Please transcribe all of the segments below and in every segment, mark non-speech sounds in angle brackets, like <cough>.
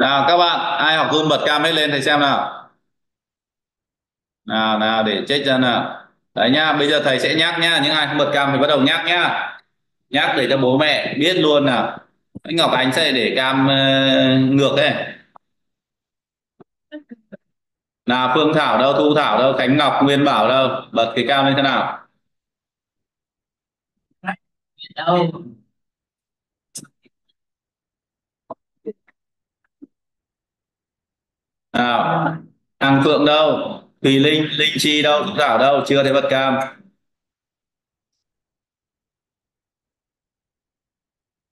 nào các bạn ai học run bật cam hết lên thầy xem nào. Nào nào để check ra nào. Đấy nhá bây giờ thầy sẽ nhắc nhá những ai không bật cam thì bắt đầu nhắc nhá. Nhắc để cho bố mẹ biết luôn nào. Anh Ngọc Ánh sẽ để cam uh, ngược đây nào Phương Thảo đâu Thu Thảo đâu Khánh Ngọc Nguyên Bảo đâu bật cái cam lên thế nào. Đâu? Nào hàng Phượng đâu? Thùy Linh Linh Chi đâu dũng Thảo đâu? Chưa thấy bật cam.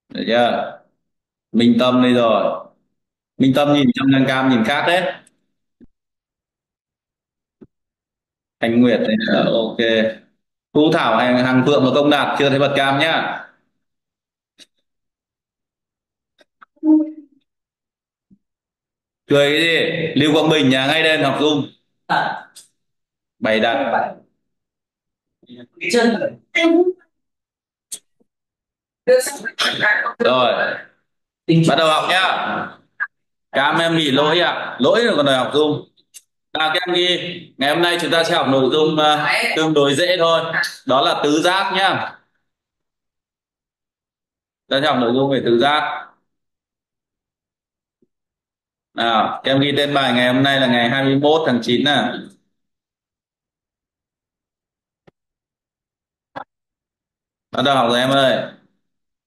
Được chưa? Minh Tâm đây rồi. Minh Tâm nhìn trong đăng cam nhìn khác đấy. Thanh Nguyệt đây ok. Thu Thảo hay hàng Phượng và Công Đạt, chưa thấy bật cam nhá. Cười cái gì? Lưu Quang Bình nhà ngay đây học Zoom bày đặt. Chân rồi. Bắt đầu học nhá. Cam em bị lỗi ạ. À? lỗi rồi còn đòi học Zoom nào các em ghi. Ngày hôm nay chúng ta sẽ học nội dung uh, tương đối dễ thôi. Đó là tứ giác nhá. Ta sẽ học nội dung về tứ giác nào các em ghi tên bài ngày hôm nay là ngày 21 tháng 9 nè bắt đầu học rồi em ơi.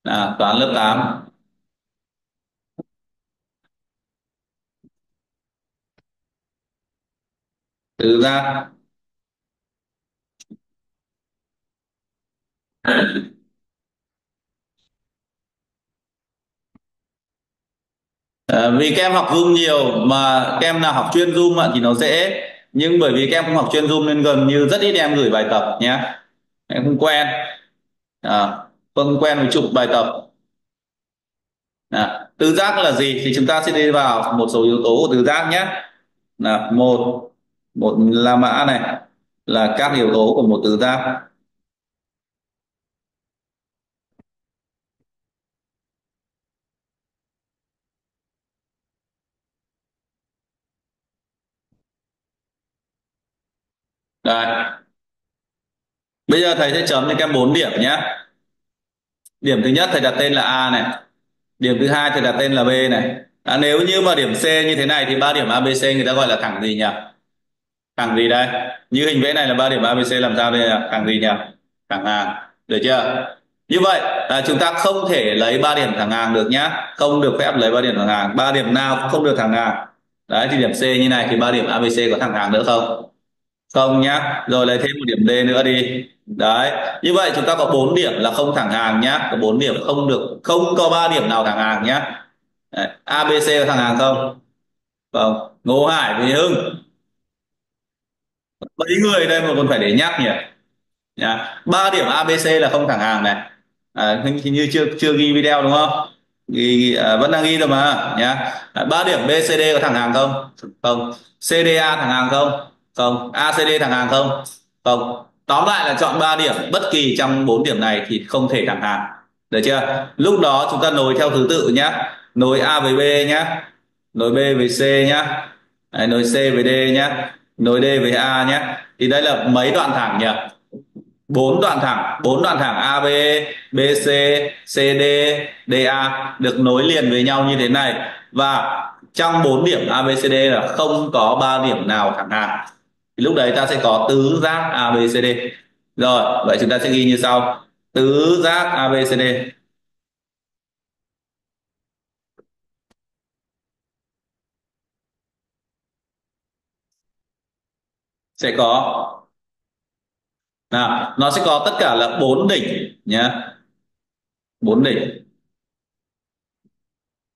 Nào, toán lớp 8 tứ giác À, vì các em học Zoom nhiều mà các em nào học chuyên Zoom thì nó dễ. Nhưng bởi vì các em không học chuyên Zoom nên gần như rất ít em gửi bài tập nhé. Em không quen. À, không quen với chụp bài tập. À, tứ giác là gì thì chúng ta sẽ đi vào một số yếu tố của tứ giác nhé. Là một một La Mã này là các yếu tố của một tứ giác. Đây. Bây giờ thầy sẽ chấm cho các em 4 điểm nhé. Điểm thứ nhất thầy đặt tên là A này. Điểm thứ hai thầy đặt tên là B này. À, nếu như mà điểm C như thế này thì ba điểm ABC người ta gọi là thẳng gì nhỉ? Thẳng gì đây? Như hình vẽ này là ba điểm ABC làm sao đây là thẳng gì nhỉ? Thẳng hàng. Được chưa? Như vậy à, chúng ta không thể lấy ba điểm thẳng hàng được nhá. Không được phép lấy ba điểm thẳng hàng. Ba điểm nào không được thẳng hàng. Đấy thì điểm C như này thì ba điểm ABC có thẳng hàng nữa không? Không nhá rồi lấy thêm một điểm D nữa đi. Đấy như vậy chúng ta có 4 điểm là không thẳng hàng nhá. Có 4 điểm không được không có ba điểm nào thẳng hàng nhá. Đấy. ABC có thẳng hàng không? Không. Ngô Hải với Hưng. Mấy người đây mà còn phải để nhắc nhỉ? Nhá ba điểm ABC là không thẳng hàng này. À, hình như chưa chưa ghi video đúng không? Ghi, à, vẫn đang ghi rồi mà nhá. Ba điểm BCD có thẳng hàng không? Không. CDA thẳng hàng không? Không. ACD thẳng hàng không? Không. Tóm lại là chọn 3 điểm. Bất kỳ trong 4 điểm này thì không thể thẳng hàng. Được chưa? Lúc đó chúng ta nối theo thứ tự nhá. Nối A với B nhá. Nối B với C nhá. Đấy, nối C với D nhá. Nối D với A nhá. Thì đây là mấy đoạn thẳng nhỉ? Bốn đoạn thẳng. Bốn đoạn thẳng AB BC CD DA được nối liền với nhau như thế này. Và trong 4 điểm ABCD là không có ba điểm nào thẳng hàng thì lúc đấy ta sẽ có tứ giác ABCD rồi, vậy chúng ta sẽ ghi như sau. Tứ giác ABCD sẽ có. Nào, nó sẽ có tất cả là bốn đỉnh nhé bốn đỉnh.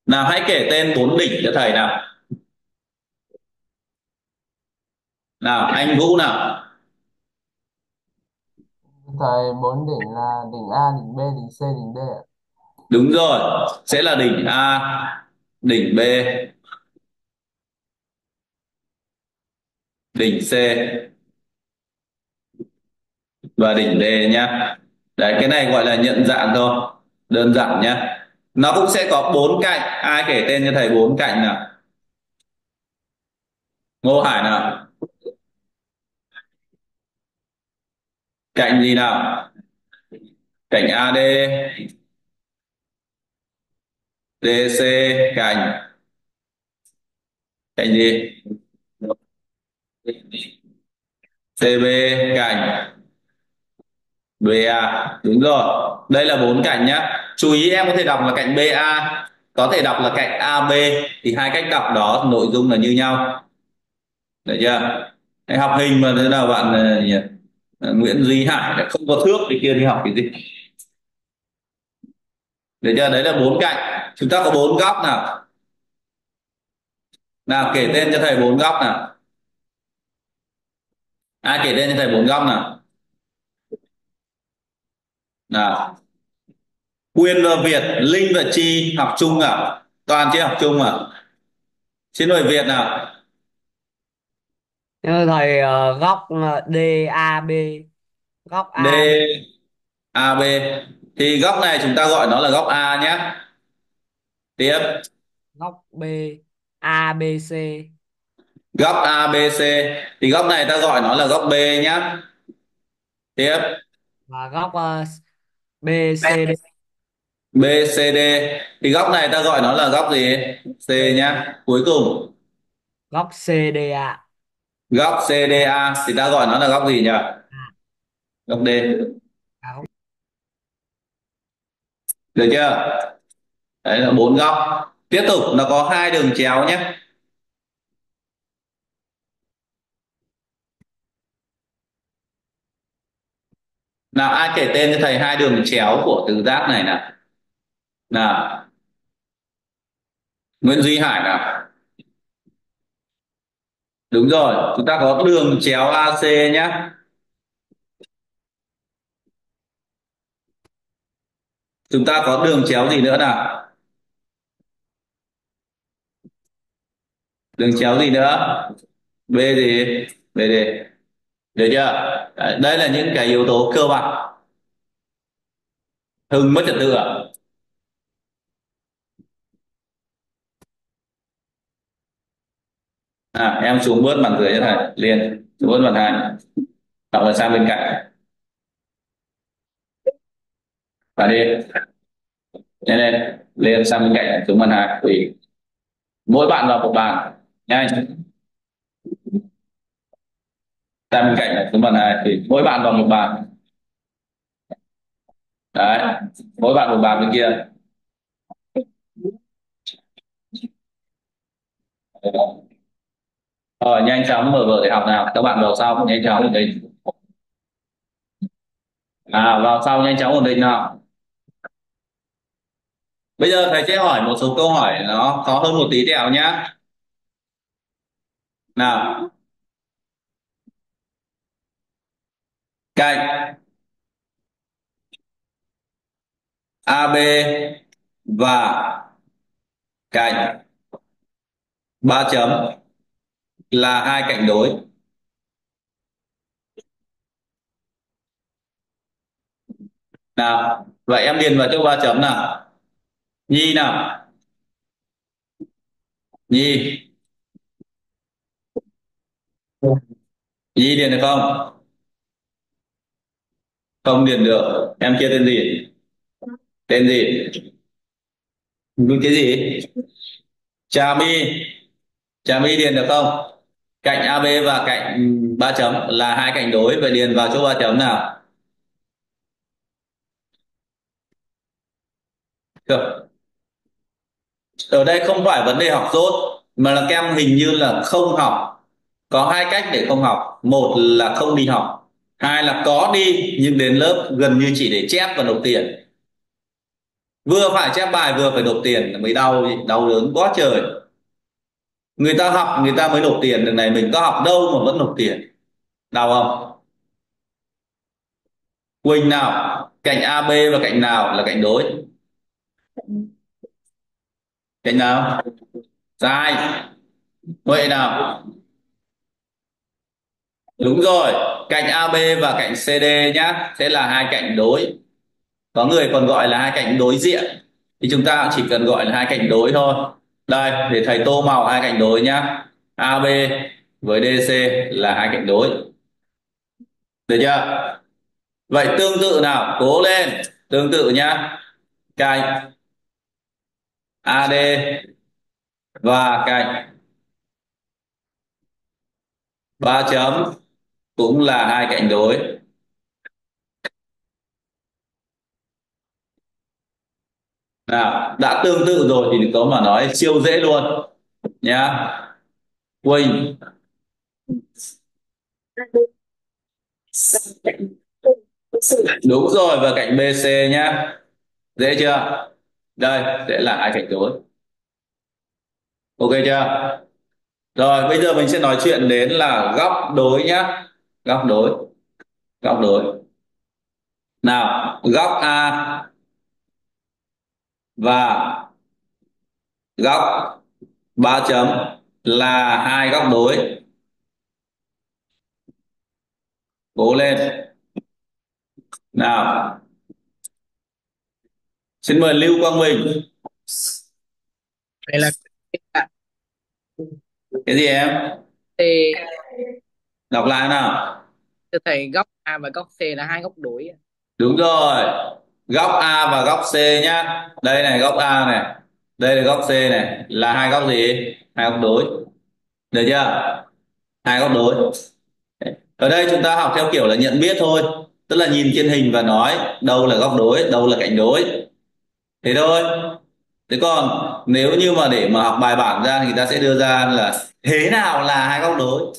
Nào, hãy kể tên bốn đỉnh cho thầy nào. Nào anh Vũ nào? Thầy bốn đỉnh là đỉnh A đỉnh B đỉnh C đỉnh D ạ. Đúng rồi sẽ là đỉnh A đỉnh B. Đỉnh C. Và đỉnh D nhá. Đấy cái này gọi là nhận dạng thôi đơn giản nhá. Nó cũng sẽ có bốn cạnh ai kể tên cho thầy bốn cạnh nào? Ngô Hải nào cạnh gì nào? Cạnh AD DC cạnh. Cạnh gì? CB cạnh. BA đúng rồi. Đây là bốn cạnh nhá. Chú ý em có thể đọc là cạnh BA có thể đọc là cạnh AB thì hai cách đọc đó nội dung là như nhau. Được chưa? Hãy học hình mà thế nào bạn ờ, nhỉ? Nguyễn Duy Hải không có thước thì kia đi học cái gì? Để cho đấy là bốn cạnh. Chúng ta có bốn góc nào? Nào, kể tên cho thầy bốn góc nào. Ai kể tên cho thầy bốn góc nào? Nào. Quyên và Việt, Linh và Chi học chung à? Toàn chưa học chung à? Xin mời Việt nào. Thưa thầy ờ, góc ờ, DAB góc D A. A B. Thì góc này chúng ta gọi nó là góc A nhé. Tiếp. Góc B ABC góc ABC thì góc này ta gọi nó là góc B nhé. Tiếp. Và góc ờ, BCD BCD thì góc này ta gọi nó là góc gì? C nhá cuối cùng. Góc CDA góc CDA thì ta gọi nó là góc gì nhỉ? Góc D. À, góc được chưa? Đấy là bốn góc. Tiếp tục nó có hai đường chéo nhé. Nào ai kể tên cho thầy hai đường chéo của tứ giác này nào? Nào. Nguyễn Duy Hải nào đúng rồi, chúng ta có đường chéo AC nhé chúng ta có đường chéo gì nữa nào? Đường chéo gì nữa? B gì? B gì được chưa? Đây là những cái yếu tố cơ bản. Hưng mất trật tự à à em xuống bớt bàn dưới cho thầy liền, xuống bớt bàn hai. Đọc lại sang bên cạnh. Và đi. Nhanh lên lên sang bên cạnh, xuống bàn hai tùy mỗi bạn vào một bàn, nhanh. Sang bên cạnh, xuống bàn hai thì mỗi bạn vào một bàn. Đấy, mỗi bạn một bàn bên kia rồi nhanh chóng mở vở để học nào? Các bạn vào sau nhanh chóng ổn định. À vào sau nhanh chóng ổn định nào? Bây giờ thầy sẽ hỏi một số câu hỏi nó khó hơn một tí tẹo nhá. Nào. Cạnh. AB và cạnh. Ba chấm là hai cạnh đối? Nào, vậy em điền vào chỗ ba chấm nào. Nhi nào. Nhi. Nhi điền được không? Không điền được. Em kia tên gì? Tên gì? Cái gì? Trà my. Trà my điền được không? Cạnh AB và cạnh ba chấm là hai cạnh đối. Vậy điền vào chỗ ba chấm nào. Được. Ở đây không phải vấn đề học dốt mà là các em hình như là không học. Có hai cách để không học. Một là không đi học. Hai là có đi, nhưng đến lớp gần như chỉ để chép và nộp tiền. Vừa phải chép bài, vừa phải nộp tiền mới đau đau đớn quá trời người ta học, người ta mới nộp tiền. Đường này mình có học đâu mà vẫn nộp tiền. Đau không? Quỳnh nào? Cạnh AB và cạnh nào là cạnh đối? Cạnh nào? Sai. Huệ nào? Đúng rồi. Cạnh AB và cạnh CD nhá. Sẽ là hai cạnh đối. Có người còn gọi là hai cạnh đối diện. Thì chúng ta chỉ cần gọi là hai cạnh đối thôi đây để thầy tô màu hai cạnh đối nhá. AB với DC là hai cạnh đối. Được chưa? Vậy tương tự nào? Cố lên. Tương tự nhá. Cạnh AD và cạnh ba chấm cũng là hai cạnh đối. Nào, đã tương tự rồi thì có mà nói siêu dễ luôn. Nhá. Quỳnh. Đúng rồi và cạnh BC nhá. Dễ chưa? Đây sẽ là hai cạnh đối. Ok chưa? Rồi, bây giờ mình sẽ nói chuyện đến là góc đối nhá. Góc đối. Góc đối. Nào, góc A và góc ba chấm là hai góc đối. Cố lên. Nào. Xin mời Lưu Quang Minh đây là cái gì em? Thì đọc lại nào. Thầy góc A và góc C là hai góc đối. Đúng rồi góc A và góc C nhá. Đây này, góc A này. Đây là góc C này. Là hai góc gì? Hai góc đối. Được chưa? Hai góc đối. Ở đây chúng ta học theo kiểu là nhận biết thôi. Tức là nhìn trên hình và nói đâu là góc đối, đâu là cạnh đối. Thế thôi. Thế còn nếu như mà để mà học bài bản ra thì người ta sẽ đưa ra là thế nào là hai góc đối?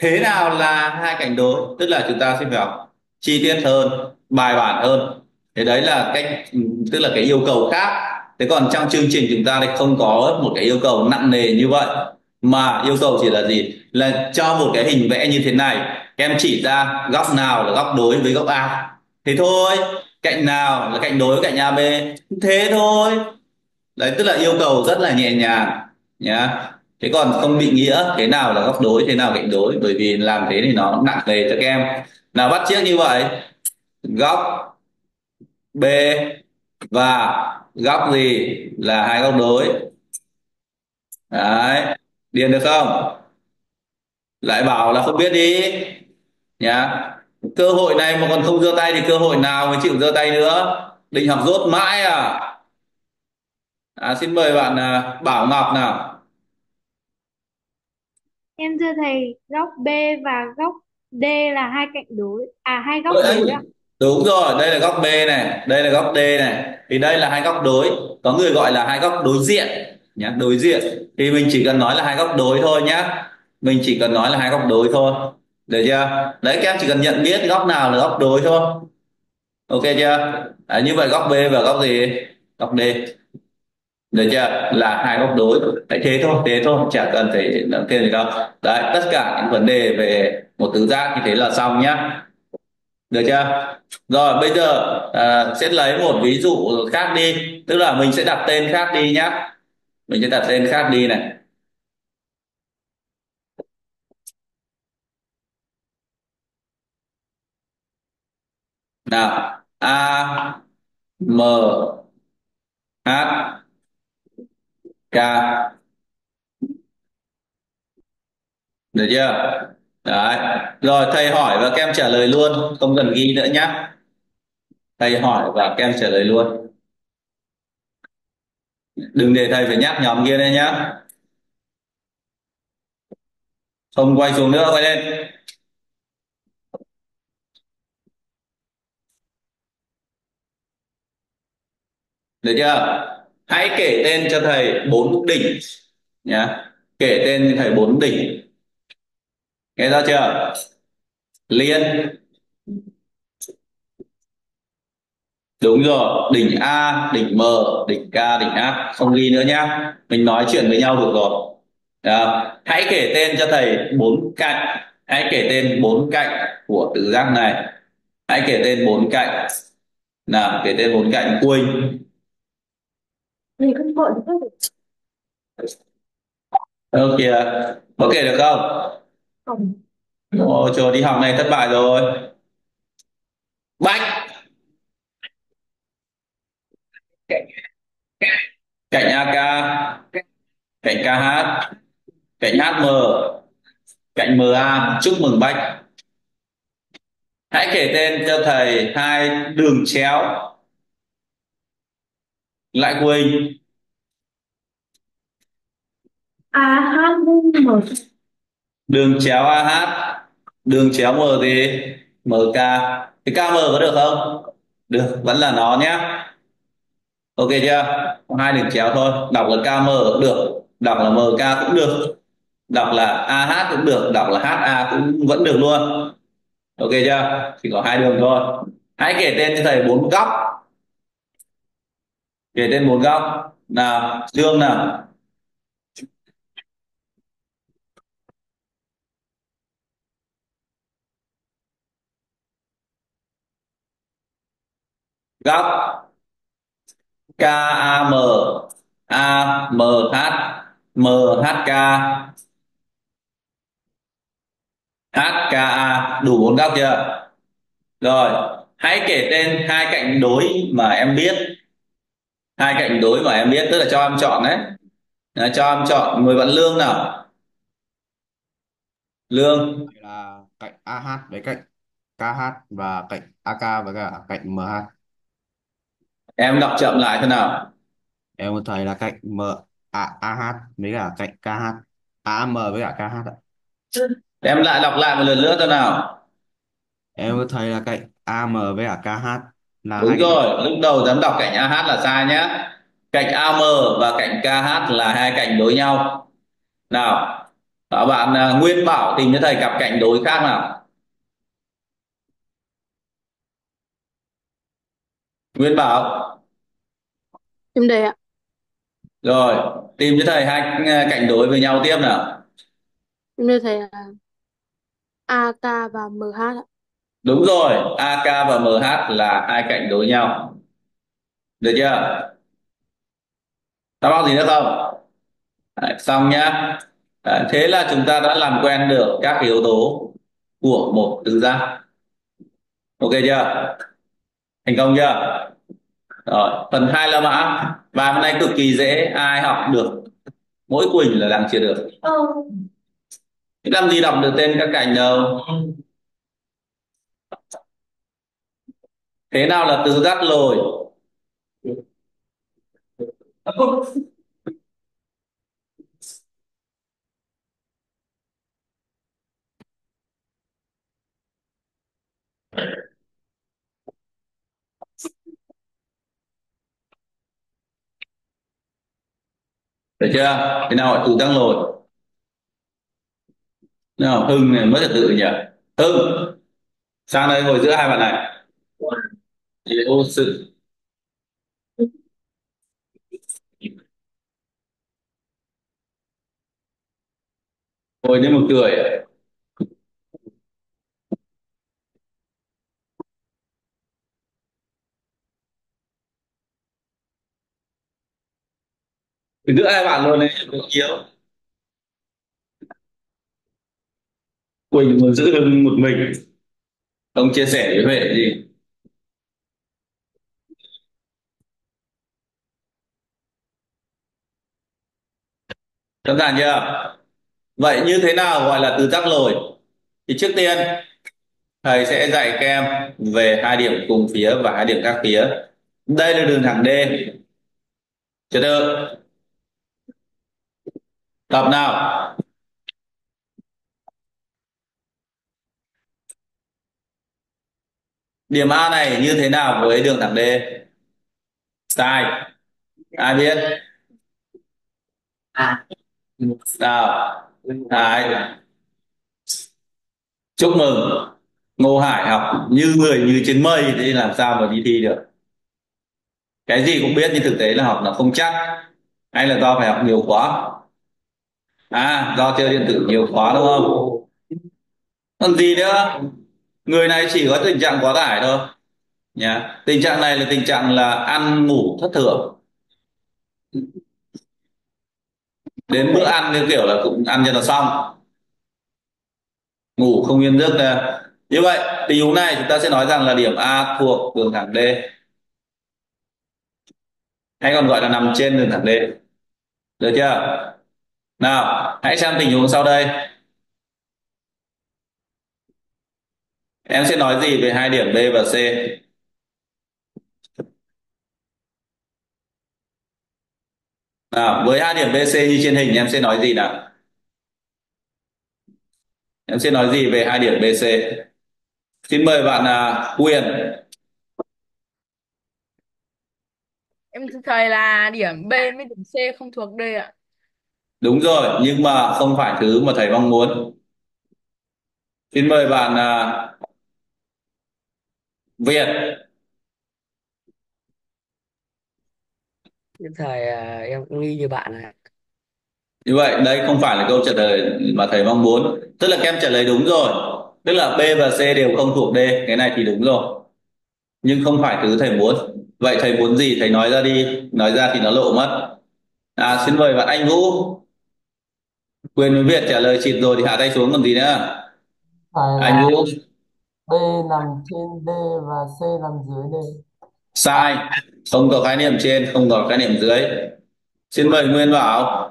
Thế nào là hai cạnh đối? Tức là chúng ta sẽ phải học chi tiết hơn, bài bản hơn thế đấy là cách, tức là cái yêu cầu khác. Thế còn trong chương trình chúng ta thì không có một cái yêu cầu nặng nề như vậy. Mà yêu cầu chỉ là gì? Là cho một cái hình vẽ như thế này. Em chỉ ra góc nào là góc đối với góc A. Thế thôi. Cạnh nào là cạnh đối với cạnh AB thế thôi. Đấy, tức là yêu cầu rất là nhẹ nhàng, nhá. Thế còn không bị nghĩa thế nào là góc đối, thế nào cạnh đối. Bởi vì làm thế thì nó nặng nề cho các em. Nào bắt chiếc như vậy. Góc B và góc gì là hai góc đối đấy điền được không? Lại bảo là không biết đi. Nhá. Cơ hội này mà còn không giơ tay thì cơ hội nào mới chịu giơ tay nữa? Định học rốt mãi à? À xin mời bạn à, Bảo Ngọc nào. Em thưa thầy, góc B và góc D là hai cạnh đối, à hai góc đối ạ đúng rồi đây là góc B này đây là góc D này. Thì đây là hai góc đối có người gọi là hai góc đối diện nhá đối diện. Thì mình chỉ cần nói là hai góc đối thôi nhá. Mình chỉ cần nói là hai góc đối thôi được chưa? Đấy các em chỉ cần nhận biết góc nào là góc đối thôi. Ok chưa? À, như vậy góc B và góc gì? Góc D. Được chưa? Là hai góc đối. Đấy thế thôi thế thôi chả cần phải nói thêm gì đâu. Đấy tất cả những vấn đề về một tứ giác như thế là xong nhá được chưa? Rồi bây giờ à, sẽ lấy một ví dụ khác đi. Tức là mình sẽ đặt tên khác đi nhá. Mình sẽ đặt tên khác đi này. Nào a m h k. Được chưa? Đấy. Rồi, thầy hỏi và các em trả lời luôn. Không cần ghi nữa nhá. Thầy hỏi và các em trả lời luôn. Đừng để thầy phải nhắc nhóm kia đây nhá. Không quay xuống nữa, quay lên. Được chưa? Hãy kể tên cho thầy bốn đỉnh nhá. Kể tên cho thầy bốn đỉnh nghe ra chưa? Liên. Đúng rồi đỉnh A đỉnh M đỉnh K đỉnh H không ghi nữa nhá. Mình nói chuyện với nhau được rồi. Đó. hãy kể tên cho thầy bốn cạnh. Hãy kể tên bốn cạnh của tứ giác này. Hãy kể tên bốn cạnh. Nào kể tên bốn cạnh Quỳnh. Ok có kể được không không? Ôi trời đi học này thất bại rồi. Bách cạnh AK cạnh KH cạnh HM cạnh MA chúc mừng Bách hãy kể tên cho thầy hai đường chéo. Lại Quỳnh. AH M đường chéo AH đường chéo M thì MK cái KM có được không? Được, vẫn là nó nhé. Ok chưa? Hai đường chéo thôi. Đọc là KM cũng được, đọc là MK cũng được, đọc là AH cũng được, đọc là HA cũng vẫn được luôn. Ok chưa? Chỉ có hai đường thôi. Hãy kể tên cho thầy bốn góc. Kể tên bốn góc. Nào, dương nào? Góc. KAM AMH MHK HKA đủ bốn góc chưa? Rồi hãy kể tên hai cạnh đối mà em biết. Hai cạnh đối mà em biết tức là cho em chọn đấy. Đấy, cho em chọn người bạn lương nào? Lương. Là cạnh AH với cạnh KH và cạnh AK với cả cạnh MH em đọc chậm lại thế nào? Em thấy là cạnh M A, AH với cả cạnh KH AM với cả KH ạ. Em lại đọc lại một lần nữa thế nào. Em thấy là cạnh AM với cả KH là đúng hai cạnh rồi lúc đầu dám đọc cạnh AH là sai nhé cạnh AM và cạnh KH là hai cạnh đối nhau. Nào đó, bạn à, Nguyên Bảo tìm cho thầy cặp cạnh đối khác nào. Nguyên Bảo Em đây ạ. rồi tìm cho thầy hai à, cạnh đối với nhau tiếp nào. Em đây thầy là AK và MH ạ. đúng rồi AK và MH là hai cạnh đối nhau. Được chưa? Thắc mắc gì nữa không? Đấy, xong nhá. Đấy, thế là chúng ta đã làm quen được các yếu tố của một tứ giác ok chưa? Thành công chưa rồi phần hai la mã bài hôm nay cực kỳ dễ ai học được mỗi quỳnh là đang chưa được. Thế làm gì đọc được tên các cạnh đâu. Thế nào là tứ giác lồi được chưa? Thế nào tự tứ giác lồi nào, hưng này, mất trật tự nhỉ? Hưng. Sang đây ngồi giữa hai bạn này. Ô sự. Ngồi như một cười giữa hai bạn luôn đấy yếu. Quỳnh muốn giữ Hưng một mình. Không chia sẻ với Huệ gì? Sẵn sàng chưa? Vậy như thế nào gọi là tứ giác lồi? Thì trước tiên thầy sẽ dạy các em về hai điểm cùng phía và hai điểm khác phía. Đây là đường thẳng D. Chưa được tập nào? Điểm A này như thế nào với đường thẳng D? Sai. Ai biết? Nào. Đấy. chúc mừng. Ngô Hải học như người như trên mây thế làm sao mà đi thi được? Cái gì cũng biết nhưng thực tế là học nó không chắc. Hay là do phải học nhiều khóa à do chơi điện tử nhiều khóa đúng không? Còn gì nữa? Người này chỉ có tình trạng quá tải thôi. Nhá, tình trạng này là tình trạng là ăn ngủ thất thường. Đến bữa ăn như kiểu là cũng ăn cho nó xong. Ngủ không yên giấc nè. Như vậy, tình huống này chúng ta sẽ nói rằng là điểm A thuộc đường thẳng D. Hay còn gọi là nằm trên đường thẳng D. Được chưa? Nào hãy xem tình huống sau đây. Em sẽ nói gì về hai điểm B và C? Nào với hai điểm BC như trên hình em sẽ nói gì nào? Em sẽ nói gì về hai điểm BC xin mời bạn à, Quyền Em thầy là điểm B với điểm C không thuộc D ạ đúng rồi nhưng mà không phải thứ mà thầy mong muốn. Xin mời bạn à, Việt. Thầy à, em cũng nghi như bạn ạ. như vậy đây không phải là câu trả lời mà thầy mong muốn. Tức là các em trả lời đúng rồi. Tức là B và C đều không thuộc D cái này thì đúng rồi. Nhưng không phải thứ thầy muốn. Vậy thầy muốn gì? Thầy nói ra đi. Nói ra thì nó lộ mất. À xin mời bạn Anh Vũ Quyền với Việt trả lời chịt rồi thì hạ tay xuống còn gì nữa. Thầy là anh Vũ. B nằm trên D và C nằm dưới D. sai. Không có khái niệm trên không có khái niệm dưới. Xin mời Nguyên Bảo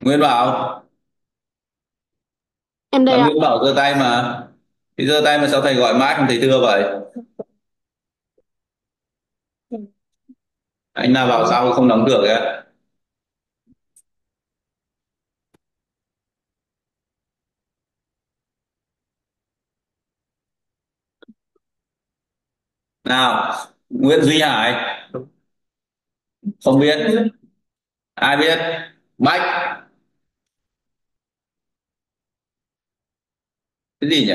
Nguyên Bảo Em đây bạn ạ. Nguyên Bảo giơ tay mà. Thì giơ tay mà sao thầy gọi mãi không thấy thưa vậy anh nào vào sau không đóng cửa kìa nào, Nguyễn Duy Hải. Không biết. Ai biết? Bách. Cái gì nhỉ?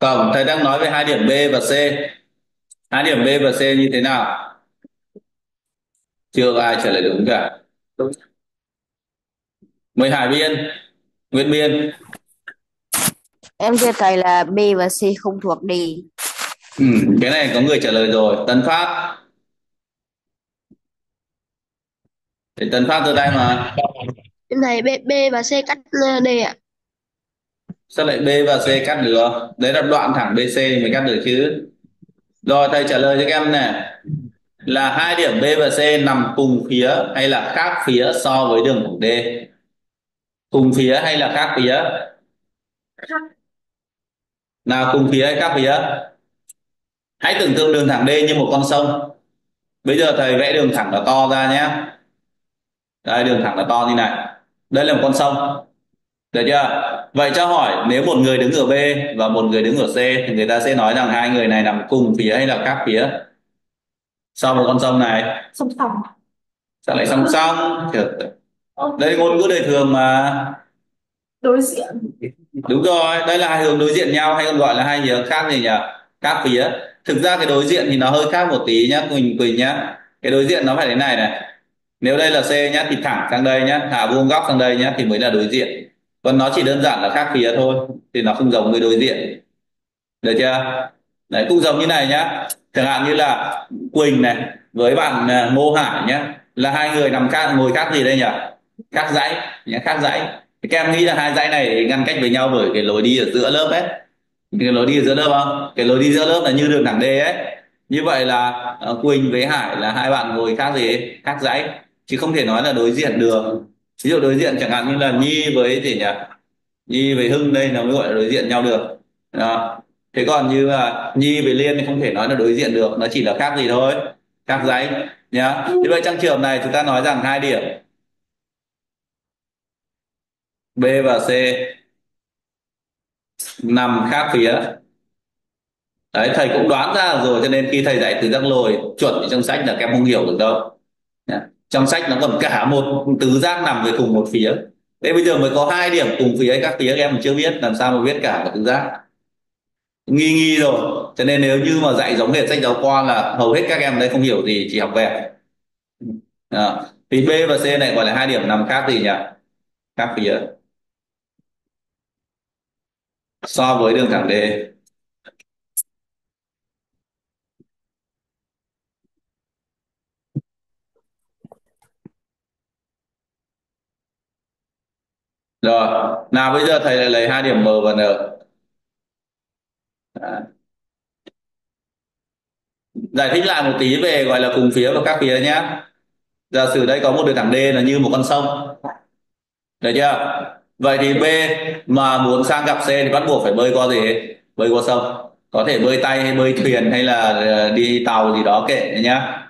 Không, thầy đang nói về hai điểm B và C. Hai điểm B và C như thế nào? Chưa có ai trả lời đúng cả. Mời Hải Biên Nguyễn Biên Em thưa thầy là B và C không thuộc D. ừ, cái này có người trả lời rồi. Tấn Phát thì Tấn Phát giơ tay mà. Em thấy B, B và C cắt D ạ. sao lại B và C cắt được? Đấy là đoạn thẳng BC thì mới cắt được chứ. Rồi thầy trả lời cho các em này là hai điểm B và C nằm cùng phía hay là khác phía so với đường thẳng D. Cùng phía hay là khác phía? Nào, cùng phía hay khác phía? Hãy tưởng tượng đường thẳng D như một con sông. Bây giờ thầy vẽ đường thẳng nó to ra nhé. Đây, đường thẳng nó to như này. Đây là một con sông. Được chưa? Vậy cho hỏi, nếu một người đứng ở B và một người đứng ở C thì người ta sẽ nói rằng hai người này nằm cùng phía hay là khác phía? So với con sông này. Song song sao lại song song. Trời đây ngôn ngữ đời thường mà. Đối diện. Đúng rồi đây là hai hướng đối diện nhau hay còn gọi là hai hướng khác gì nhỉ? Khác phía. Thực ra cái đối diện thì nó hơi khác một tí nhá Quỳnh Quỳnh nhá. Cái đối diện nó phải thế này này. Nếu đây là C nhá thì thẳng sang đây nhá hạ vuông góc sang đây nhá thì mới là đối diện. Còn nó chỉ đơn giản là khác phía thôi thì nó không giống với đối diện. Được chưa đấy, cũng giống như này nhá. Chẳng hạn như là Quỳnh này, với bạn à, Ngô Hải nhá, là hai người nằm khác, ngồi khác gì đây nhỉ? Khác dãy nhá khác dãy. Thì các em nghĩ là hai dãy này ngăn cách với nhau bởi cái lối đi ở giữa lớp ấy. Cái lối đi ở giữa lớp không? Cái lối đi giữa lớp là như đường thẳng D ấy. Như vậy là à, Quỳnh với Hải là hai bạn ngồi khác gì? Ấy? khác dãy. Chứ không thể nói là đối diện được ví dụ đối diện chẳng hạn như là Nhi với gì nhỉ? Nhi với Hưng đây nó mới gọi là đối diện nhau được. Đó thế còn như là Nhi với Liên thì không thể nói là đối diện được, nó chỉ là khác gì thôi, khác giấy nhá. Như vậy trong trường này chúng ta nói rằng hai điểm. B và C nằm khác phía. Đấy, thầy cũng đoán ra rồi cho nên khi thầy dạy từ giác lồi, chuẩn trong sách là các em không hiểu được đâu. Nhá. trong sách nó còn cả một tứ giác nằm về cùng một phía. Thế bây giờ mới có hai điểm cùng phía các phía các em chưa biết, làm sao mà biết cả một tứ giác? Nghi nghi rồi cho nên nếu như mà dạy giống hệt sách giáo khoa là hầu hết các em đấy không hiểu gì chỉ học về à, thì B và C này gọi là hai điểm nằm khác gì nhỉ? Khác phía so với đường thẳng D. Rồi. Nào bây giờ thầy lại lấy hai điểm M và N. Đấy. giải thích lại một tí về gọi là cùng phía và các phía nhé. Giả sử đây có một đường thẳng D là như một con sông. Được chưa? Vậy thì B mà muốn sang gặp C thì bắt buộc phải bơi qua gì? Bơi qua sông. Có thể bơi tay hay bơi thuyền hay là ờ, đi tàu gì đó kệ nhá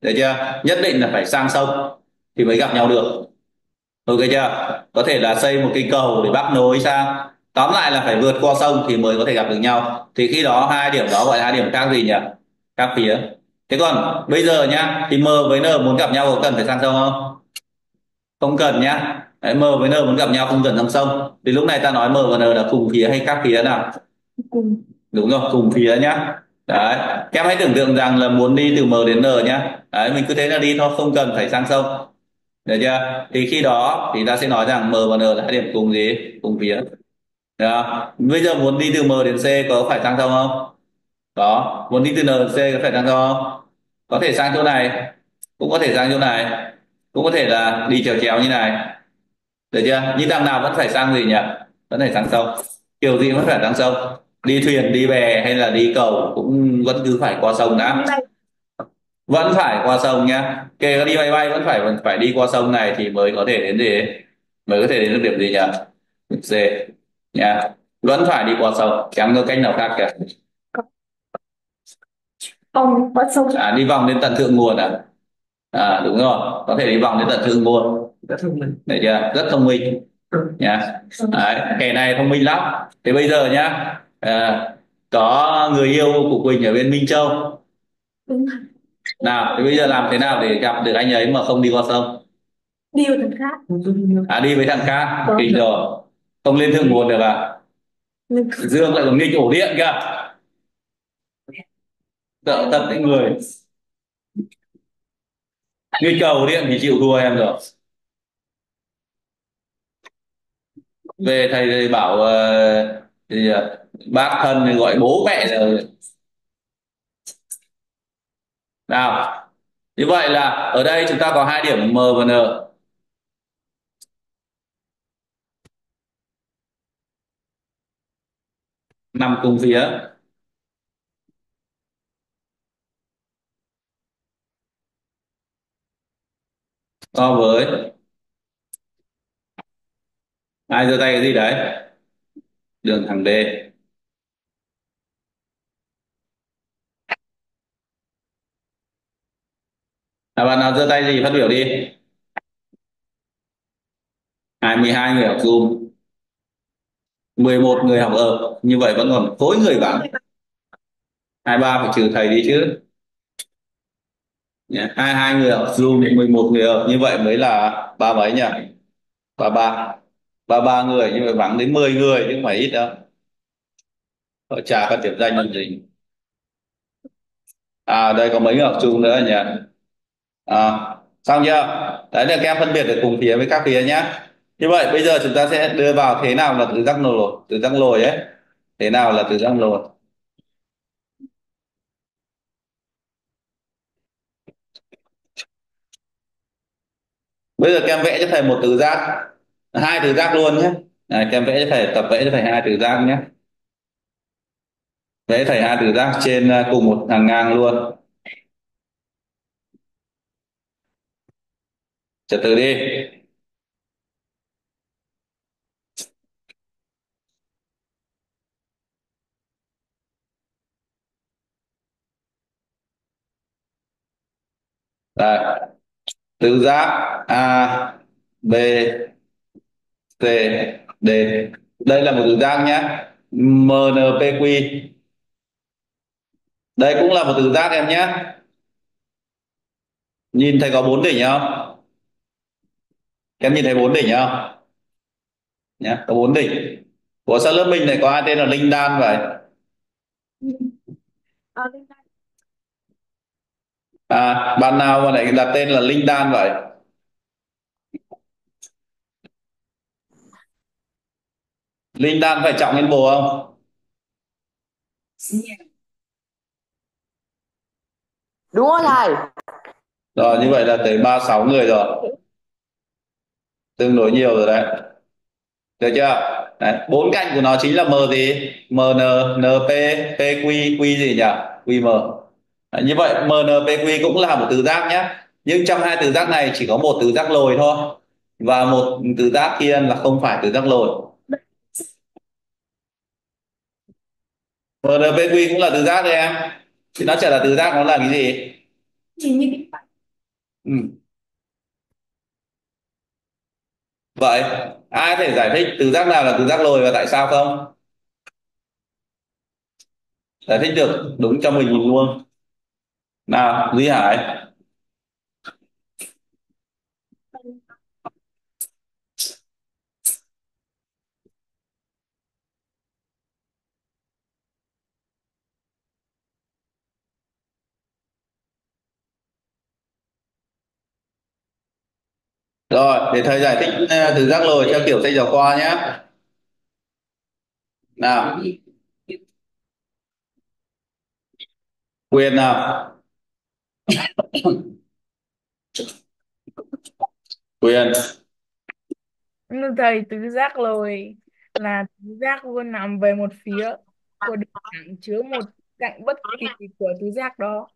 được chưa? Nhất định là phải sang sông thì mới gặp nhau được. Ok chưa? Có thể là xây một cái cầu để bắc nối sang tóm lại là phải vượt qua sông thì mới có thể gặp được nhau. Thì khi đó hai điểm đó gọi là hai điểm khác gì nhỉ? Các phía. Thế còn bây giờ nhá thì M với N muốn gặp nhau có cần phải sang sông không? Không cần nhá. Đấy, M với N muốn gặp nhau không cần sang sông. Thì lúc này ta nói M và N là cùng phía hay khác phía nào? Cùng. Đúng rồi cùng phía nhá. Đấy các em hãy tưởng tượng rằng là muốn đi từ M đến N nhá. Đấy mình cứ thế là đi thôi không cần phải sang sông. Được chưa? Thì khi đó thì ta sẽ nói rằng M và N là hai điểm cùng gì? Cùng phía được không? bây giờ muốn đi từ M đến C có phải sang sông không? Có. Muốn đi từ N đến C có phải sang sông không? Có thể sang chỗ này. Cũng có thể sang chỗ này. Cũng có thể là đi chéo chéo như này. Được chưa? Nhưng đằng nào vẫn phải sang gì nhỉ? Vẫn phải sang sông. Kiểu gì vẫn phải sang sông. Đi thuyền đi bè hay là đi cầu cũng vẫn cứ phải qua sông đã. Vẫn phải qua sông nhá. Kể cả đi bay bay vẫn phải vẫn phải đi qua sông này thì mới có thể đến gì mới có thể đến được điểm gì nhỉ? C nha vẫn phải đi qua sông. Chẳng có cách nào khác cả. Vòng qua sông. À, đi vòng đến tận thượng nguồn à? À đúng rồi. Có thể đi vòng đến tận thượng nguồn. Rất thông minh được chưa? Rất thông minh. Nhá Đấy, kẻ này thông minh lắm. Thế bây giờ nhá à, có người yêu của Quỳnh ở bên Minh Châu. Nào thì bây giờ làm thế nào để gặp được anh ấy mà không đi qua sông? Đi vào thằng khác. À đi với thằng khác. Kinh rồi không lên thượng nguồn được à Dương lại còn nghịch ổ điện kìa. Sợ thật đấy người. Nghịch cầu điện thì chịu thua em rồi. Về thầy, thầy bảo uh, thì, uh, bác thân thì gọi bố mẹ rồi nào như vậy là ở đây chúng ta có hai điểm M và N nằm cùng phía. So với. Ai giơ tay cái gì đấy? Đường thẳng D. À, bạn nào giơ tay gì phát biểu đi. 22 người học Zoom. 11 người học ở như vậy vẫn còn khối người vắng 23 phải trừ thầy đi chứ. Nhá, 22 người học Zoom 11 người ở như vậy mới là ba mấy nhỉ? Ba ba. Ba ba người như vậy vắng đến 10 người chứ không phải ít đâu. Họ trả các điểm danh làm gì. À đây có mấy người học chung nữa nhỉ? À, xong chưa? Đấy là các em phân biệt được cùng phía với các phía nhé như vậy bây giờ chúng ta sẽ đưa vào thế nào là tứ giác lồi tứ giác lồi ấy. Thế nào là tứ giác lồi bây giờ các em vẽ cho thầy một tứ giác. Hai tứ giác luôn nhé. À, các em vẽ cho thầy tập vẽ cho thầy hai tứ giác nhé. Vẽ thầy hai tứ giác trên à, cùng một hàng ngang luôn. Trật tự đi. Đây. tứ giác. A, B, C, D. Đây là một tứ giác nhé. MNPQ đây cũng là một tứ giác em nhé. Nhìn thấy có bốn đỉnh không em nhìn thấy bốn đỉnh không nhá, có bốn đỉnh. Của sao lớp mình này có ai tên là Linh Đan vậy. Ừ. Ờ, Linh đan à bạn nào mà lại đặt tên là Linh Đan vậy? Linh Đan phải trọng lên bồ không? Đúng rồi thầy. Rồi như vậy là tới ba sáu người rồi. Tương đối nhiều rồi đấy. Được chưa? Đấy, bốn cạnh của nó chính là m gì? Mn np pq q gì nhỉ? Qm Đấy, như vậy mnpq cũng là một tứ giác nhé. Nhưng trong hai tứ giác này chỉ có một tứ giác lồi thôi. Và một tứ giác kia là không phải tứ giác lồi. MNPQ cũng là tứ giác đấy em. Thì nó trở là tứ giác nó là cái gì? Ừ. vậy ai thể giải thích tứ giác nào là tứ giác lồi và tại sao không? Giải thích được đúng cho mình luôn nào lý Hải Rồi, để thầy giải thích à, uh, giác lồi theo kiểu sách giáo khoa nhé. Nào. Quyền nào. Quyền. Nhưng thầy tứ giác lồi là tứ giác luôn nằm về một phía của đường thẳng chứa một cạnh bất kỳ của tứ giác đó.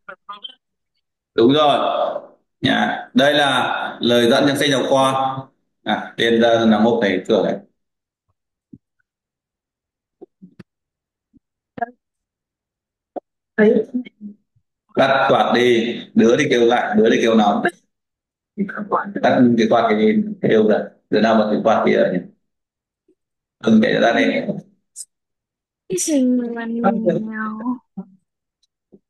Đúng rồi. Nhà. Đây là lời dẫn trong sách giáo khoa. À, tiền ra là một thầy cửa này. Tắt quạt đi, đứa thì kêu lại, đứa thì kêu nóng. Tắt cái quạt cái gì kêu ra, đứa nào bật cái quạt kia nhỉ? Đừng để ra đây. Cái sinh là nhau.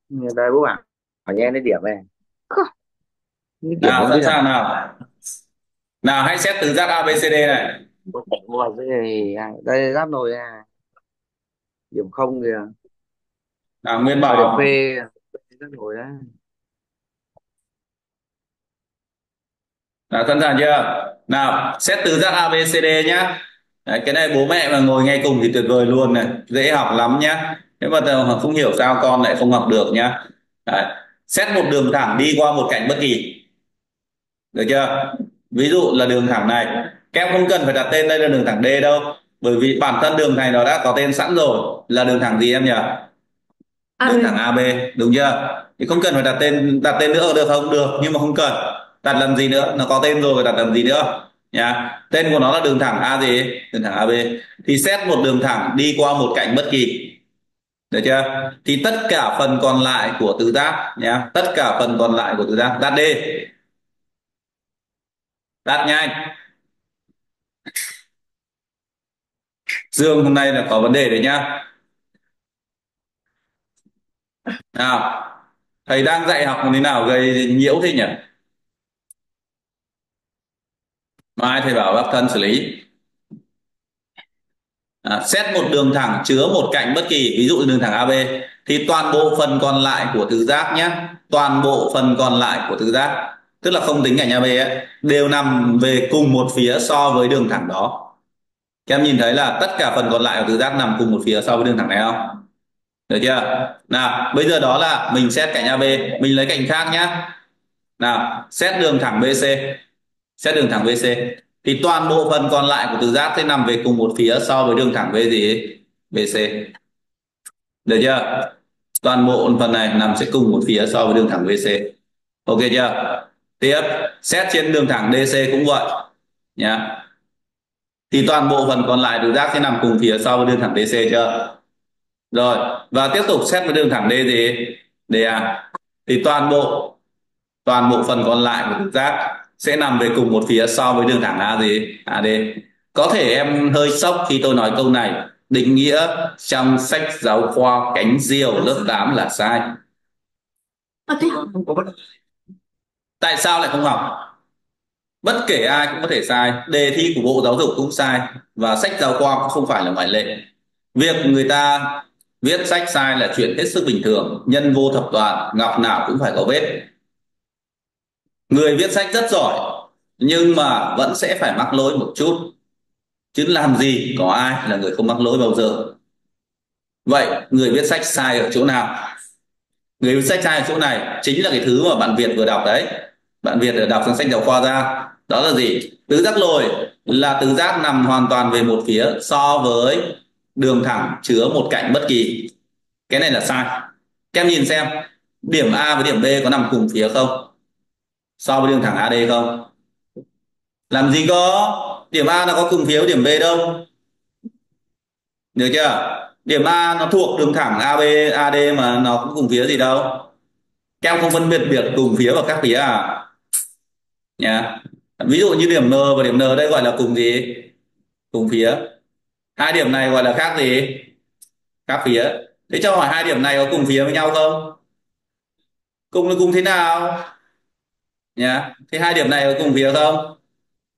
đây bố bảo hỏi nghe đến điểm này Nào, sẵn sàng nào. Nào, hãy xét tứ giác ABCD này. đây giáp nồi này điểm không kìa Nào, Nguyên Ở điểm Bảo. P giáp nồi đó. Nào, sẵn sàng chưa? Nào, xét từ giác ABCD nhá. Đấy, cái này bố mẹ mà ngồi ngay cùng thì tuyệt vời luôn này, dễ học lắm nhá. Nếu mà không hiểu sao con lại không học được nhá. Đấy. Xét một đường thẳng đi qua một cạnh bất kỳ. Được chưa? Ví dụ là đường thẳng này. Các em không cần phải đặt tên đây là đường thẳng D đâu. Bởi vì bản thân đường này nó đã có tên sẵn rồi. Là đường thẳng gì em nhỉ? Đường thẳng AB, đúng chưa? Thì không cần phải đặt tên đặt tên nữa được không? Được, nhưng mà không cần. Đặt làm gì nữa? Nó có tên rồi phải đặt làm gì nữa? Nhá. Tên của nó là đường thẳng A gì? Đường thẳng AB. Thì xét một đường thẳng đi qua một cạnh bất kỳ. Được chưa? Thì tất cả phần còn lại của tứ giác nhá, tất cả phần còn lại của tứ giác đặt D. Đặt nhanh. Dương hôm nay là có vấn đề đấy nhá. Nào, thầy đang dạy học thế nào gây nhiễu thế nhỉ? Mai thầy bảo bác thân xử lý. À, xét một đường thẳng chứa một cạnh bất kỳ, ví dụ đường thẳng AB, thì toàn bộ phần còn lại của tứ giác nhé, toàn bộ phần còn lại của tứ giác, tức là không tính cạnh AB ấy, đều nằm về cùng một phía so với đường thẳng đó. Các em nhìn thấy là tất cả phần còn lại của tứ giác nằm cùng một phía so với đường thẳng này không? Được chưa? Nào, bây giờ đó là mình xét cạnh AB, mình lấy cạnh khác nhá. Nào, xét đường thẳng BC. Xét đường thẳng BC thì toàn bộ phần còn lại của tứ giác sẽ nằm về cùng một phía so với đường thẳng B gì? BC được chưa? Toàn bộ phần này nằm sẽ cùng một phía so với đường thẳng BC ok chưa? Tiếp xét trên đường thẳng DC cũng vậy. Nhá. Thì toàn bộ phần còn lại tứ giác sẽ nằm cùng phía so với đường thẳng DC chưa? Rồi và tiếp tục xét với đường thẳng D gì DA thì toàn bộ toàn bộ phần còn lại của tứ giác sẽ nằm về cùng một phía so với đường thẳng A gì AD có thể em hơi sốc khi tôi nói câu này. Định nghĩa trong sách giáo khoa cánh diều lớp 8 là sai. Tại sao lại không học? Bất kể ai cũng có thể sai. Đề thi của bộ giáo dục cũng sai. Và sách giáo khoa cũng không phải là ngoại lệ. Việc người ta viết sách sai là chuyện hết sức bình thường, nhân vô thập toàn, ngọc nào cũng phải có vết. Người viết sách rất giỏi, nhưng mà vẫn sẽ phải mắc lỗi một chút. Chứ làm gì có ai là người không mắc lỗi bao giờ. Vậy, người viết sách sai ở chỗ nào? Người viết sách sai ở chỗ này chính là cái thứ mà bạn Việt vừa đọc đấy. Bạn Việt đã đọc trong sách giáo khoa ra. Đó là gì? Tứ giác lồi là tứ giác nằm hoàn toàn về một phía so với đường thẳng chứa một cạnh bất kỳ. Cái này là sai. Các em nhìn xem, điểm A với điểm B có nằm cùng phía không? So với đường thẳng AD không? Làm gì có? Điểm A nó có cùng phía với điểm B đâu. Được chưa? Điểm A nó thuộc đường thẳng AB AD mà nó cũng cùng phía gì đâu. Các em không phân biệt biệt cùng phía và các phía à? Nhá. Ví dụ như điểm N và điểm N đây gọi là cùng gì? Cùng phía hai điểm này gọi là khác gì? Khác phía. Thế cho hỏi hai điểm này có cùng phía với nhau không? Cùng là cùng thế nào? Nhá thế hai điểm này có cùng phía không?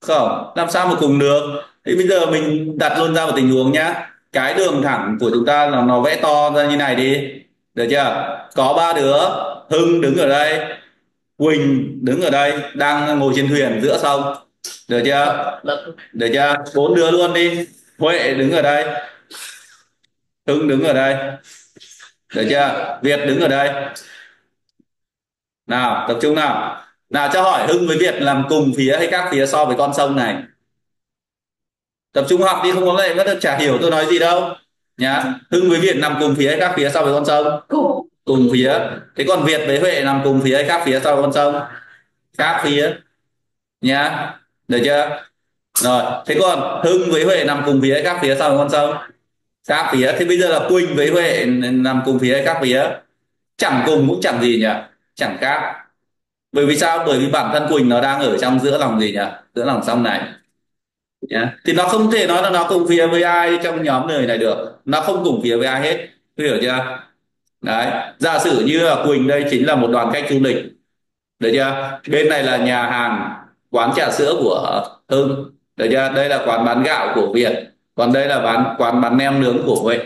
Không làm sao mà cùng được? Thế bây giờ mình đặt luôn ra một tình huống nhá. Cái đường thẳng của chúng ta là nó vẽ to ra như này đi. Được chưa? Có ba đứa hưng đứng ở đây quỳnh đứng ở đây đang ngồi trên thuyền giữa sông. Được chưa? Được chưa? Bốn đứa luôn đi huệ đứng ở đây. Hưng đứng ở đây. Được chưa? Việt đứng ở đây. Nào tập trung nào. Nào cho hỏi hưng với việt làm cùng phía hay các phía so với con sông này? Tập trung học đi không có lệ mất chả hiểu tôi nói gì đâu. Nhá. Hưng với việt nằm cùng phía hay các phía so với con sông? Cùng. Cùng phía. Thế còn việt với huệ nằm cùng phía hay các phía so với con sông? Khác phía. Nhá. Được chưa rồi, thế còn hưng với huệ nằm cùng phía các phía sau con sông. Khác phía, thế bây giờ là quỳnh với huệ nằm cùng phía các phía. Chẳng cùng cũng chẳng gì nhỉ? Chẳng khác. Bởi vì sao? Bởi vì bản thân quỳnh nó đang ở trong giữa lòng gì nhỉ? Giữa lòng sông này. Nhá. Thì nó không thể nói là nó cùng phía với ai trong nhóm người này được. Nó không cùng phía với ai hết. Hiểu chưa? Đấy. Giả sử như là quỳnh đây chính là một đoàn khách du lịch. Được chưa? Bên này là nhà hàng, quán trà sữa của hưng được chưa? Đây là quán bán gạo của việt. Còn đây là bán quán bán nem nướng của huệ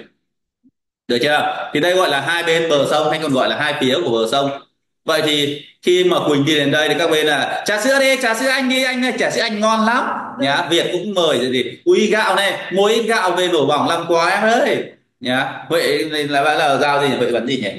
được chưa? Thì đây gọi là hai bên bờ sông hay còn gọi là hai phía của bờ sông. Vậy thì khi mà quỳnh đi đến đây thì các bên là trà sữa đi trà sữa anh đi anh này trà sữa anh ngon lắm. Nhá việt cũng mời rồi gì ui gạo này ít gạo về đổ bỏng làm quà em ơi. Nhá huệ là là, giao gì nhỉ? Huệ bán gì nhỉ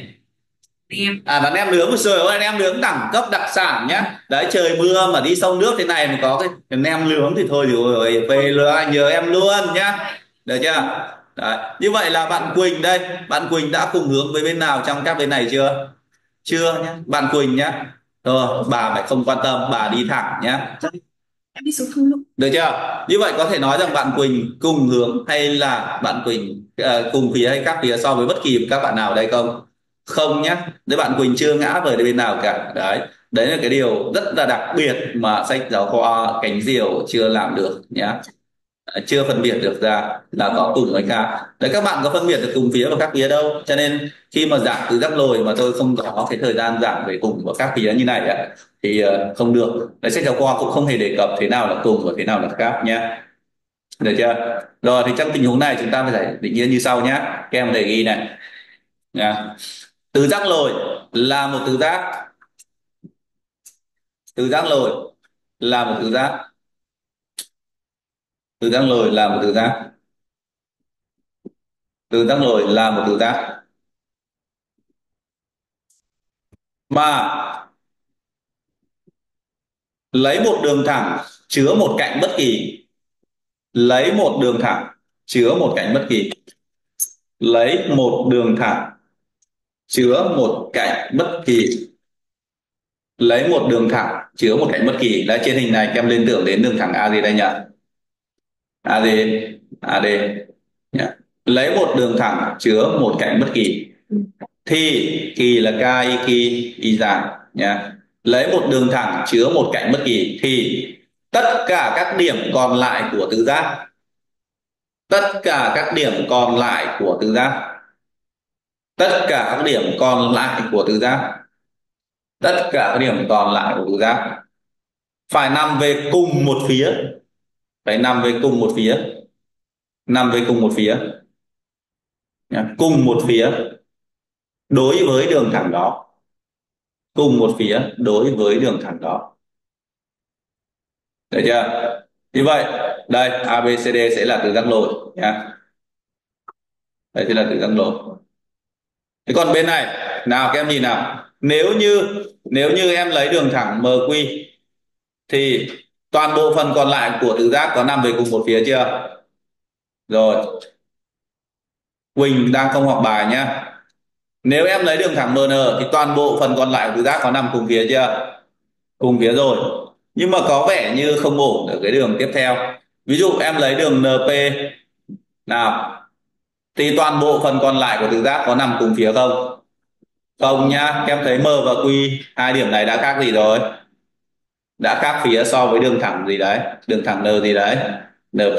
à bán nem nướng trời ơi nem nướng đẳng cấp đặc sản nhá. Đấy trời mưa mà đi sông nước thế này mà có cái, cái nem nướng thì thôi ôi về là nhờ em luôn nhá. Được chưa? Đấy. như vậy là bạn Quỳnh đây. Bạn Quỳnh đã cùng hướng với bên nào trong các bên này chưa? Chưa nhá bạn Quỳnh nhá. Rồi bà phải không quan tâm bà đi thẳng nhá. Em đi xuống thung lũng. Được chưa? Như vậy có thể nói rằng bạn Quỳnh cùng hướng hay là bạn Quỳnh uh, cùng phía hay khác phía so với bất kỳ các bạn nào ở đây không không nhé đấy bạn Quỳnh chưa ngã về bên nào cả. Đấy. Đấy là cái điều rất là đặc biệt mà sách giáo khoa cánh diều chưa làm được nhá. Ờ, chưa phân biệt được ra là có cùng với khác đấy, các bạn có phân biệt được cùng phía và các phía đâu. Cho nên khi mà giảng từ giác lồi mà tôi không có cái thời gian giảng về cùng và các phía như này ạ thì ờ, không được. Đấy, sách giáo khoa cũng không hề đề cập thế nào là cùng và thế nào là khác nhé được chưa? Rồi, thì trong tình huống này chúng ta phải giải định nghĩa như sau nhé các em để ghi này. Nha từ giác lồi là một từ giác từ giác lồi là một từ giác từ giác lồi là một từ giác từ giác lồi là một từ giác mà lấy một đường thẳng chứa một cạnh bất kỳ. Lấy một đường thẳng chứa một cạnh bất kỳ. Lấy một đường thẳng chứa một cạnh bất kỳ. Lấy một đường thẳng, chứa một cạnh bất kỳ. Là trên hình này em liên tưởng đến đường thẳng AD đây nhỉ AD AD nhỉ? lấy một đường thẳng, chứa một cạnh bất kỳ. Thì kỳ là k y kỳ y dạng nhá. Lấy một đường thẳng, chứa một cạnh bất kỳ. Thì dạ tất cả các điểm còn lại của tứ giác. Tất cả các điểm còn lại của tứ giác tất cả các điểm còn lại của tứ giác. Tất cả các điểm còn lại của tứ giác. Phải nằm về cùng một phía. Phải nằm về cùng một phía. Nằm về cùng một phía. Cùng một phía đối với đường thẳng đó. Cùng một phía đối với đường thẳng đó. Được chưa? Như vậy, đây ABCD sẽ là tứ giác lồi nhá đây sẽ là tứ giác lồi thế còn bên này, nào các em nhìn nào. Nếu như nếu như em lấy đường thẳng MQ thì toàn bộ phần còn lại của tứ giác có nằm về cùng một phía chưa? Rồi. Quỳnh đang không học bài nhá. Nếu em lấy đường thẳng MN thì toàn bộ phần còn lại của tứ giác có nằm cùng phía chưa? Cùng phía rồi. Nhưng mà có vẻ như không ổn ở cái đường tiếp theo. Ví dụ em lấy đường NP nào thì toàn bộ phần còn lại của tứ giác có nằm cùng phía không? Không nhá, em thấy M và Q hai điểm này đã khác gì rồi? Đã khác phía so với đường thẳng gì đấy? Đường thẳng N gì đấy? NP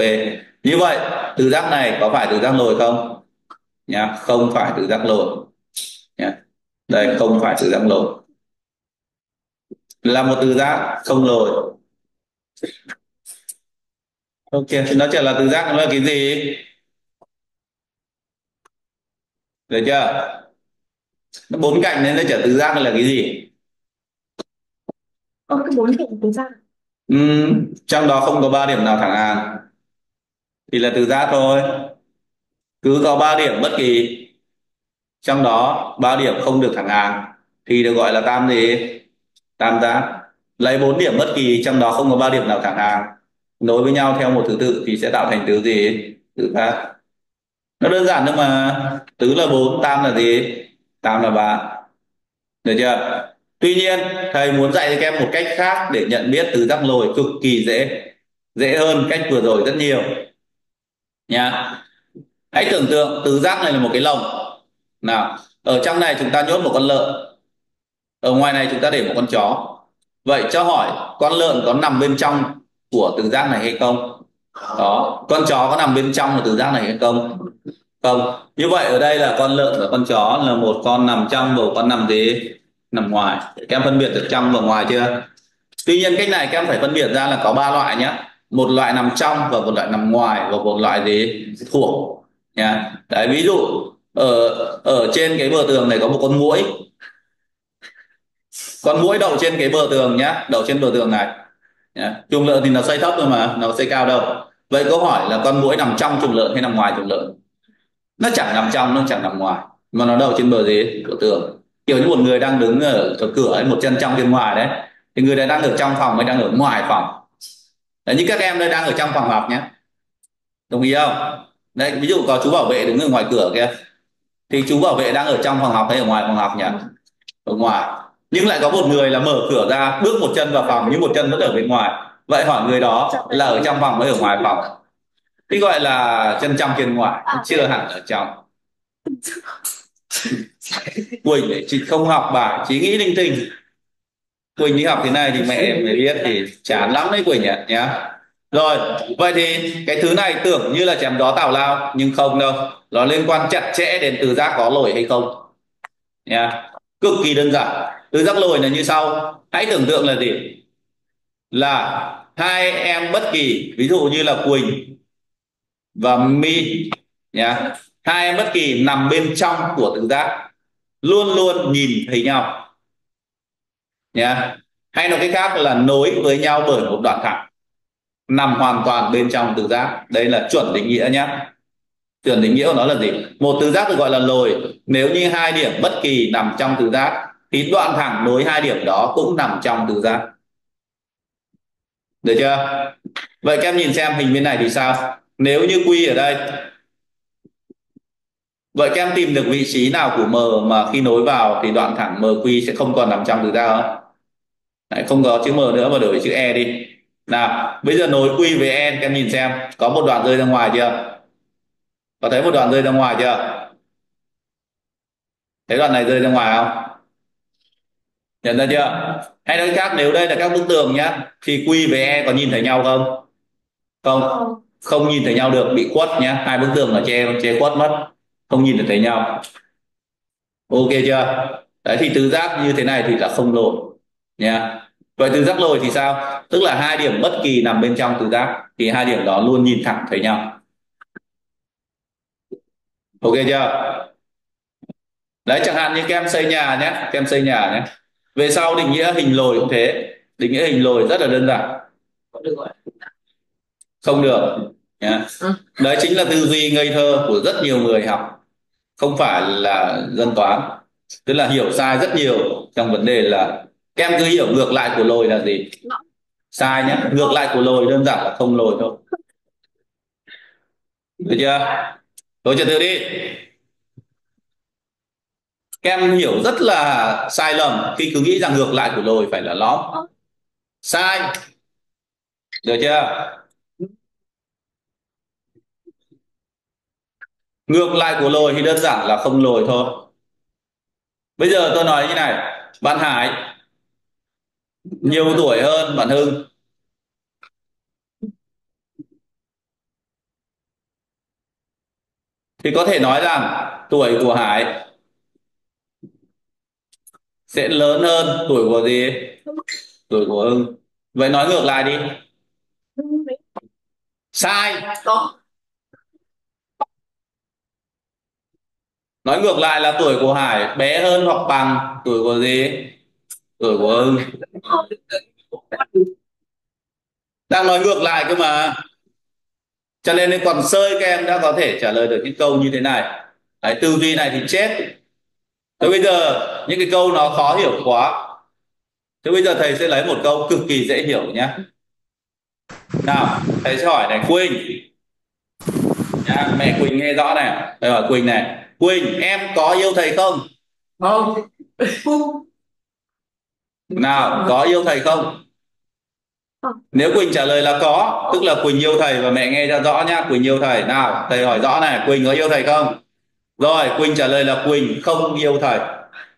như vậy tứ giác này có phải tứ giác lồi không? Nhá, không phải tứ giác lồi. Nhá, đây, không phải tứ giác lồi. Là một tứ giác không lồi. Ok thì nó chỉ là tứ giác, nó là cái gì? Được chưa? Nó bốn cạnh nên nó trở tứ giác là cái gì? Ơ, cái bốn cạnh tứ giác. Ừm, trong đó không có ba điểm nào thẳng hàng. Thì là tứ giác thôi. Cứ có ba điểm bất kỳ. Trong đó ba điểm không được thẳng hàng. Thì được gọi là tam gì? Tam giác. Lấy bốn điểm bất kỳ trong đó không có ba điểm nào thẳng hàng. Nối với nhau theo một thứ tự thì sẽ tạo thành tứ gì? Tứ giác nó đơn giản thôi mà tứ là bốn, tam là gì? Tam là ba. Được chưa? Tuy nhiên, thầy muốn dạy cho các em một cách khác để nhận biết tứ giác lồi cực kỳ dễ dễ hơn cách vừa rồi rất nhiều. Nha. Hãy tưởng tượng tứ giác này là một cái lồng. Nào, ở trong này chúng ta nhốt một con lợn. Ở ngoài này chúng ta để một con chó. Vậy cho hỏi, con lợn có nằm bên trong của tứ giác này hay không? Đó, con chó có nằm bên trong của tứ giác này hay không? Không. Như vậy ở đây là con lợn và con chó là một con nằm trong và một con nằm gì nằm ngoài. Các em phân biệt được trong và ngoài chưa? Tuy nhiên cách này các em phải phân biệt ra là có ba loại nhé một loại nằm trong và một loại nằm ngoài và một loại gì thuộc nha đấy, ví dụ, ở ở trên cái bờ tường này có một con muỗi. Con muỗi đậu trên cái bờ tường nhá, đậu trên bờ tường này chuồng lợn thì nó xây thấp thôi mà nó xây cao đâu. Vậy câu hỏi là con muỗi nằm trong chuồng lợn hay nằm ngoài chuồng lợn? Nó chẳng nằm trong nó chẳng nằm ngoài. Mà nó đậu trên bờ gì? Cửa tường. Kiểu như một người đang đứng ở, cửa ấy, một chân trong chân ngoài đấy. Thì người này đang ở trong phòng hay đang ở ngoài phòng? Đấy như các em đây đang ở trong phòng học nhé đồng ý không? Đấy ví dụ có chú bảo vệ đứng ở ngoài cửa kia thì chú bảo vệ đang ở trong phòng học hay ở ngoài phòng học nhỉ? Ở ngoài nhưng lại có một người là mở cửa ra bước một chân vào phòng nhưng một chân vẫn ở bên ngoài. Vậy hỏi người đó là ở trong phòng hay ở ngoài phòng? Thì gọi là chân trong chân ngoài chưa hẳn ở trong. <laughs> Quỳnh ấy, chị không học bài chỉ nghĩ linh tinh. Quỳnh đi học thế này thì mẹ mới biết thì chán lắm đấy Quỳnh ạ nhá. Rồi vậy thì cái thứ này tưởng như là chém gió tào lao nhưng không đâu. Nó liên quan chặt chẽ đến tứ giác có lồi hay không nha cực kỳ đơn giản. Tứ giác lồi là như sau. Hãy tưởng tượng là gì? Là hai em bất kỳ, ví dụ như là Quỳnh và mi nhá. Hai em bất kỳ nằm bên trong của tứ giác, luôn luôn nhìn thấy nhau, nhá. Hay nói cách khác là nối với nhau bởi một đoạn thẳng, nằm hoàn toàn bên trong tứ giác. Đây là chuẩn định nghĩa nhé chuẩn định nghĩa của nó là gì? Một tứ giác được gọi là lồi. Nếu như hai điểm bất kỳ nằm trong tứ giác thì đoạn thẳng nối hai điểm đó cũng nằm trong tứ giác được chưa? Vậy các em nhìn xem hình bên này thì sao? Nếu như quy ở đây vậy các em tìm được vị trí nào của m mà khi nối vào thì đoạn thẳng mq sẽ không còn nằm trong tứ giác không Đấy, không có chữ m nữa mà đổi chữ e đi. Nào bây giờ nối q với n các em nhìn xem. Có một đoạn rơi ra ngoài chưa? Có thấy một đoạn rơi ra ngoài chưa? Thấy đoạn này rơi ra ngoài không? Nhận ra chưa? Hay nói khác nếu đây là các bức tường nhá thì q với e có nhìn thấy nhau không? Không. Không. Nhìn thấy nhau được bị khuất nhá. Hai bức tường là che che khuất mất. Không nhìn được thấy nhau. Ok chưa? Đấy thì tứ giác như thế này thì là không lồi nha vậy tứ giác lồi thì sao? Tức là hai điểm bất kỳ nằm bên trong tứ giác thì hai điểm đó luôn nhìn thẳng thấy nhau ok chưa? Đấy chẳng hạn như các em xây nhà nhé các em xây nhà nhé. Về sau định nghĩa hình lồi cũng thế. Định nghĩa hình lồi rất là đơn giản. Không được. Nhá. đấy chính là tư duy ngây thơ của rất nhiều người học. Không phải là dân toán. Tức là hiểu sai rất nhiều trong vấn đề là các em cứ hiểu ngược lại của lồi là gì? Sai nhé ngược lại của lồi đơn giản là không lồi thôi. Được chưa tôi trật tự đi. Các em hiểu rất là sai lầm khi cứ nghĩ rằng ngược lại của lồi phải là lõm. Sai. Được chưa? Ngược lại của lồi thì đơn giản là không lồi thôi. Bây giờ tôi nói như này. Bạn Hải nhiều tuổi hơn bạn Hưng thì có thể nói rằng tuổi của Hải sẽ lớn hơn tuổi của gì? Tuổi của Hưng. Vậy nói ngược lại đi. Sai. Nói ngược lại là tuổi của Hải bé hơn hoặc bằng tuổi của gì? Tuổi của Hưng. Đang nói ngược lại cơ mà cho nên còn sơi các em đã có thể trả lời được những câu như thế này. Đấy, tư duy này thì chết. Thế bây giờ những cái câu nó khó hiểu quá. Thế bây giờ thầy sẽ lấy một câu cực kỳ dễ hiểu nhé. Nào thầy sẽ hỏi này Quỳnh. Nha, mẹ Quỳnh nghe rõ này. Thầy hỏi Quỳnh này Quỳnh em có yêu thầy không? Không. Nào có yêu thầy không nếu Quỳnh trả lời là có tức là Quỳnh yêu thầy và mẹ nghe cho rõ nhá Quỳnh yêu thầy. Nào thầy hỏi rõ này Quỳnh có yêu thầy không? Rồi Quỳnh trả lời là Quỳnh không yêu thầy.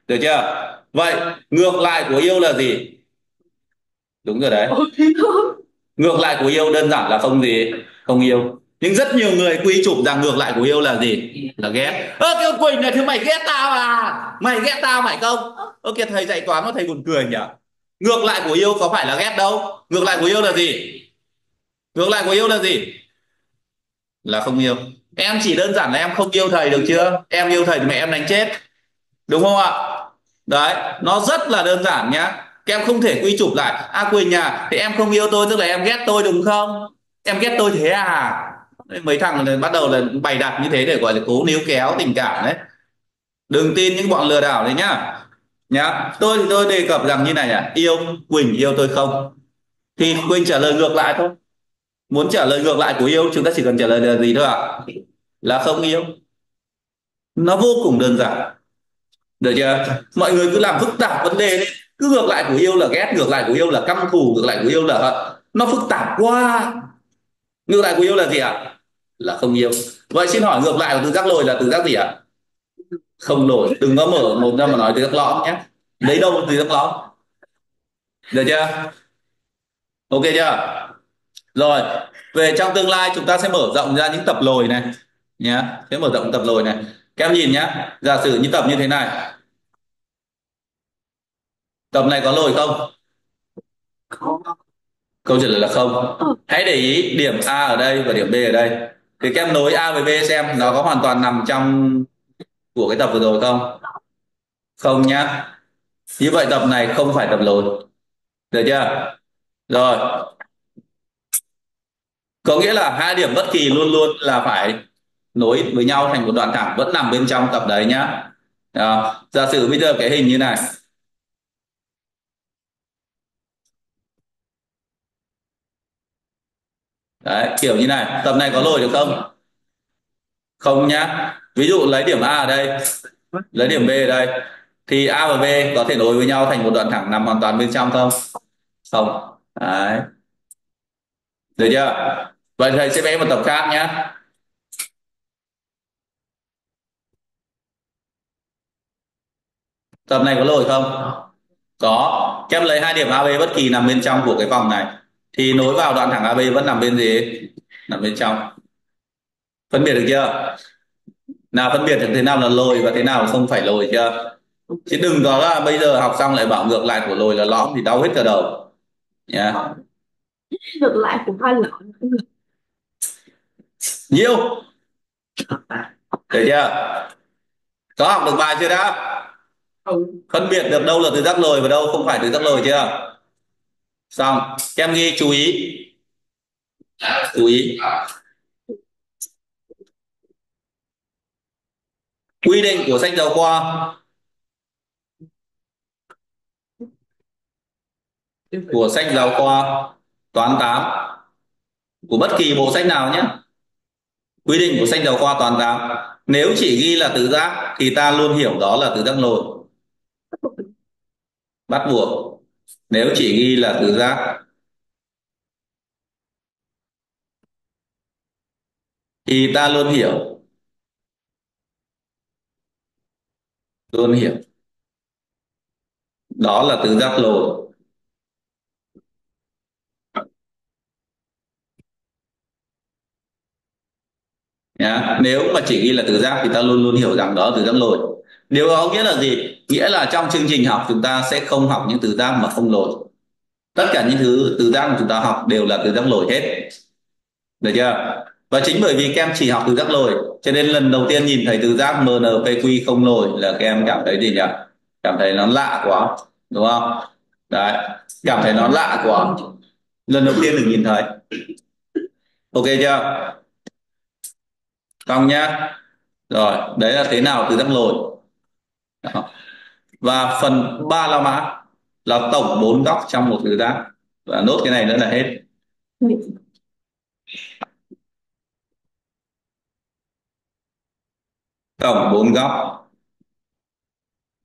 Được chưa? Vậy ngược lại của yêu là gì? Đúng rồi đấy. Ngược lại của yêu đơn giản là không gì không yêu. Nhưng rất nhiều người quy chụp rằng ngược lại của yêu là gì? Là ghét. Ơ cái Quỳnh này thì mày ghét tao à? Mày ghét tao phải không? Ơ kìa thầy dạy toán nó thầy buồn cười nhỉ ngược lại của yêu có phải là ghét đâu? Ngược lại của yêu là gì? Ngược lại của yêu là gì? Là không yêu. Em chỉ đơn giản là em không yêu thầy được chưa? Em yêu thầy thì mẹ em đánh chết. Đúng không ạ? Đấy nó rất là đơn giản nhá. Các em không thể quy chụp lại. A à, quỳnh à thì em không yêu tôi tức là em ghét tôi đúng không? Em ghét tôi thế à? Mấy thằng này bắt đầu là bày đặt như thế để gọi là cố níu kéo tình cảm đấy. Đừng tin những bọn lừa đảo đấy nhá nhá. Tôi thì tôi đề cập rằng như này à yêu quỳnh yêu tôi không? Thì quỳnh trả lời ngược lại thôi. Muốn trả lời ngược lại của yêu, chúng ta chỉ cần trả lời là gì thôi ạ? À? là không yêu. Nó vô cùng đơn giản. Được chưa? Mọi người cứ làm phức tạp vấn đề đấy cứ ngược lại của yêu là ghét, ngược lại của yêu là căm thù, ngược lại của yêu là hận. Nó phức tạp quá. Ngược lại của yêu là gì ạ? À? là không yêu. Vậy xin hỏi ngược lại của từ giác lồi là từ giác gì ạ? à? Không nổi. Đừng có mở một ra mà nói từ giác lõm nhé. Lấy đâu từ giác lõm. Được chưa? Ok chưa? Rồi, về trong tương lai chúng ta sẽ mở rộng ra những tập lồi này nhé. Sẽ mở rộng tập lồi này. Các em nhìn nhé. Giả sử như tập như thế này. Tập này có lồi không? Câu trả lời là không. Hãy để ý điểm A ở đây và điểm B ở đây. Thì các em nối A với B xem. Nó có hoàn toàn nằm trong của cái tập vừa rồi không? Không nhá. Như vậy tập này không phải tập lồi được chưa? Rồi. Có nghĩa là hai điểm bất kỳ luôn luôn là phải nối với nhau thành một đoạn thẳng vẫn nằm bên trong tập đấy nhá. À, giả sử bây giờ cái hình như này. Đấy kiểu như này. Tập này có lồi được không? Không nhá ví dụ lấy điểm A ở đây, lấy điểm B ở đây, thì A và B có thể nối với nhau thành một đoạn thẳng nằm hoàn toàn bên trong không? Không. Đấy. Được chưa? Vậy thầy sẽ vẽ một tập khác nhé. Tập này có lỗi không? Có. Các em lấy hai điểm AB bất kỳ nằm bên trong của cái vòng này. Thì nối vào đoạn thẳng AB vẫn nằm bên gì? Nằm bên trong. Phân biệt được chưa? Nào phân biệt được thế nào là lồi và thế nào không phải lồi chưa? Chứ đừng có là bây giờ học xong lại bảo ngược lại của lồi là lõm thì đau hết cả đầu. Nhá. Yeah. ngược lại của hai lõm. Nhiều. Được chưa? Có học được bài chưa đã? Phân biệt được đâu là từ giác lồi và đâu không phải từ giác lồi chưa? Xong. Em ghi chú ý. Chú ý quy định của sách giáo khoa. Của sách giáo khoa, toán 8 của bất kỳ bộ sách nào nhé. Quy định của sách giáo khoa toán 8 nếu chỉ ghi là tứ giác thì ta luôn hiểu đó là tứ giác lồi bắt buộc. Nếu chỉ ghi là tứ giác. Thì ta luôn hiểu. Luôn hiểu đó là từ giác lồi Yeah. nếu mà chỉ ghi là từ giác thì ta luôn luôn hiểu rằng đó là từ giác lồi điều đó nghĩa là gì? Nghĩa là trong chương trình học chúng ta sẽ không học những từ giác mà không lồi tất cả những thứ từ giác mà chúng ta học đều là từ giác lồi hết. Được chưa? Và chính bởi vì các em chỉ học từ giác lồi, cho nên lần đầu tiên nhìn thấy từ giác MNPQ không lồi là các em cảm thấy gì nhỉ? Cảm thấy nó lạ quá, đúng không? Đấy, cảm thấy nó lạ quá. Lần đầu tiên được nhìn thấy. Ok chưa? Xong nhá. Rồi, đấy là thế nào từ giác lồi? Đó. và phần ba la mã là tổng bốn góc trong một từ giác và nốt cái này nữa là hết. Tổng bốn góc.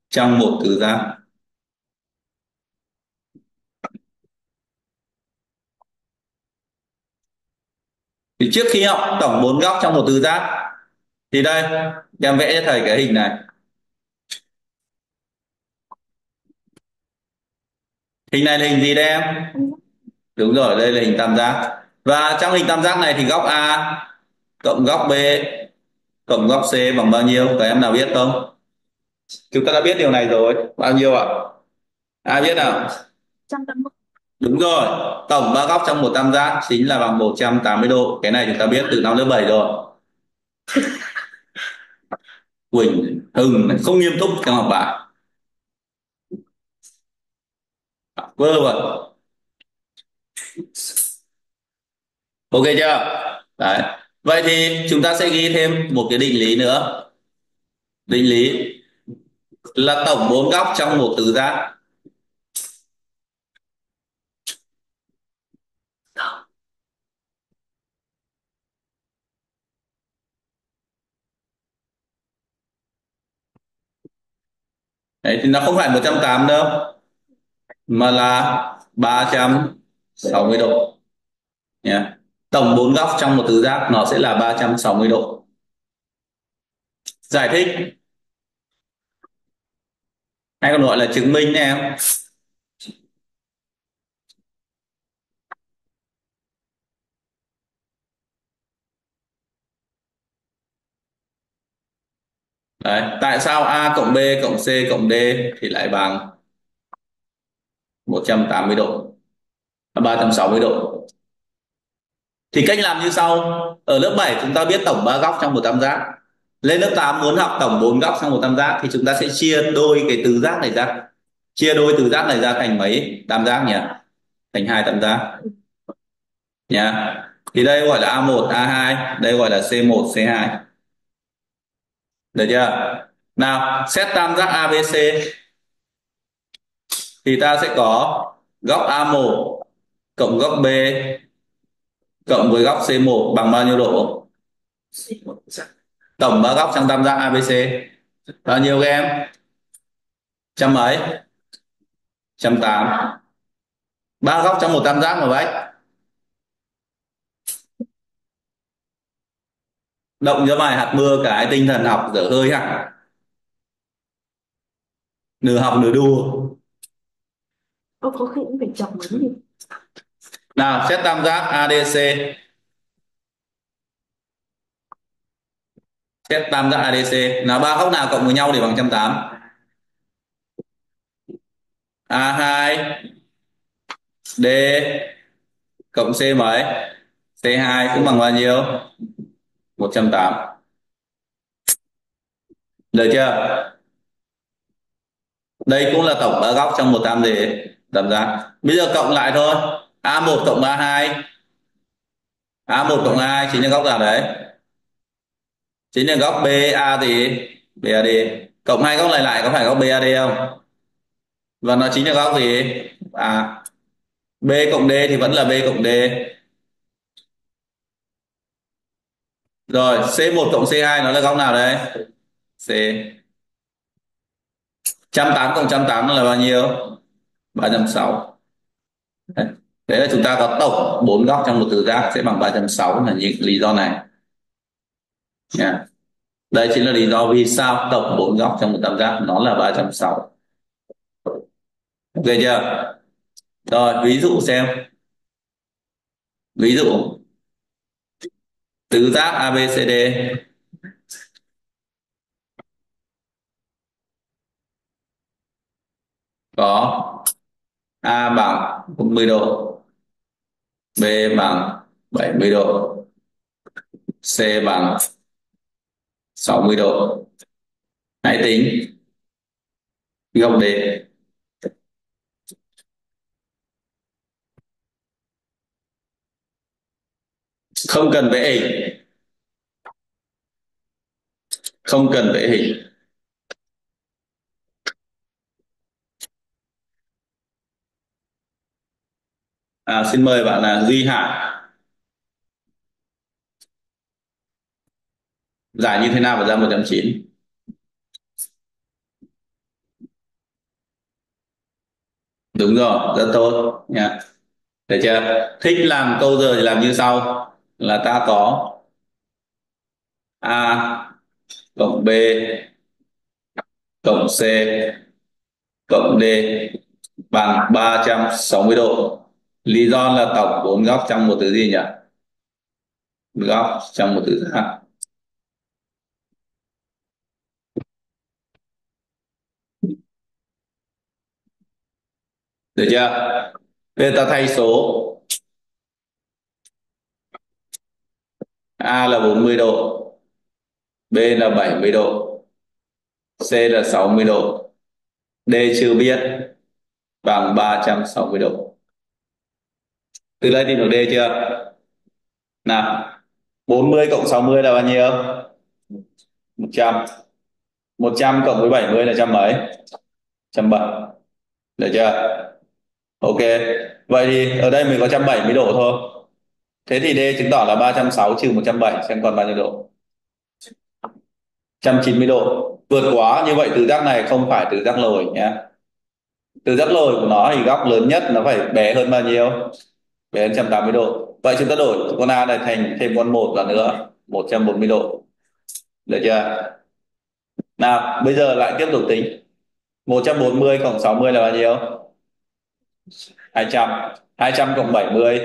Trong một tứ giác thì trước khi học tổng bốn góc trong một tứ giác thì đây, em vẽ cho thầy cái hình này. Hình này là hình gì đây em? Đúng rồi, đây là hình tam giác. Và trong hình tam giác này thì góc A cộng góc B cộng góc C bằng bao nhiêu? Các em nào biết không? Chúng ta đã biết điều này rồi. Bao nhiêu ạ? Ai biết nào? 180. đúng rồi. Tổng ba góc trong một tam giác chính là bằng 180 độ. Cái này chúng ta biết từ năm lớp 7 rồi. <laughs> Quỳnh, Hưng, không nghiêm túc trong học bạn vơ vẩn ok chưa? Đấy vậy thì chúng ta sẽ ghi thêm một cái định lý nữa. Định lý là tổng bốn góc trong một tứ giác. Đấy, thì nó không phải 180 đâu mà là 360 độ. Yeah tổng bốn góc trong một tứ giác nó sẽ là 360 độ. Giải thích. Hay còn gọi là chứng minh em. Đấy, tại sao A cộng B cộng C cộng D thì lại bằng 180 độ? 360 độ thì cách làm như sau. Ở lớp 7 chúng ta biết tổng ba góc trong một tam giác. Lên lớp 8 muốn học tổng bốn góc trong một tam giác thì chúng ta sẽ chia đôi cái tứ giác này ra. Chia đôi tứ giác này ra thành mấy tam giác nhỉ? Thành hai tam giác. Nhá thì đây gọi là A1 A2 đây gọi là C1 C2 được chưa? Nào, xét tam giác ABC thì ta sẽ có góc A1 cộng góc B cộng với góc C1 bằng bao nhiêu độ? Tổng ba góc trong tam giác ABC bao nhiêu các em? Trăm mấy? Trăm tám. Ba góc trong một tam giác mà vậy. Động cho bài hạt mưa cái tinh thần học dở hơi hẳn. Nửa học nửa đua. Ô, có khi cũng phải chọc mấy gì. Nào, xét tam giác ADC. Xét tam giác ADC. là ba góc nào cộng với nhau để bằng 180? A2 D cộng C mấy? C2 cũng bằng bao nhiêu? 180. Được chưa? Đây cũng là tổng ba góc trong một tam gì? Tam giác. Bây giờ cộng lại thôi. A1 cộng A2 A1 cộng A2 chính là góc nào đấy? Chính là góc BA thì BAD. Cộng hai góc này lại có phải góc BAD không? Và nó chính là góc gì? À. B cộng D thì vẫn là B cộng D rồi C1 cộng C2 nó là góc nào đấy C 180 cộng 180 nó là bao nhiêu 360 Đấy. Thế là chúng ta có tổng bốn góc trong một tứ giác sẽ bằng 360 là những lý do này. Yeah. Đây chính là lý do vì sao tổng bốn góc trong một tam giác nó là 360. Ok chưa? Rồi, ví dụ xem. Ví dụ tứ giác ABCD có A bằng 10 độ, B bằng 70 độ, C bằng 60 độ. Hãy tính góc D. Không cần vẽ hình. Không cần vẽ hình. À, xin mời bạn là Duy Hải. Giải như thế nào và ra 1.9 Đúng rồi, rất tốt nha. Được chưa? Thích làm câu giờ thì làm như sau là ta có A cộng B cộng C cộng D bằng 360 độ. Lý do là tổng bốn góc trong một tứ gì nhỉ? Góc trong một tứ giác. Được chưa? Bây giờ ta thay số A là 40 độ B là 70 độ C là 60 độ D chưa biết bằng 360 độ từ đây tìm được D chưa? Nào 40 cộng 60 là bao nhiêu? 100 100 cộng với 70 là trăm mấy? Trăm bảy. Được chưa? Ok. Vậy thì ở đây mình có 170 độ thôi. Thế thì D chứng tỏ là 360 trừ 170 xem còn bao nhiêu độ. 190 độ. Vượt quá như vậy tứ giác này không phải tứ giác lồi nhé. Tứ giác lồi của nó thì góc lớn nhất nó phải bé hơn bao nhiêu? Bé 180 độ. Vậy chúng ta đổi con A này thành thêm con một là nữa 140 độ. Được chưa? Nào, bây giờ lại tiếp tục tính. 140 cộng 60 là bao nhiêu? 200 200 cộng 70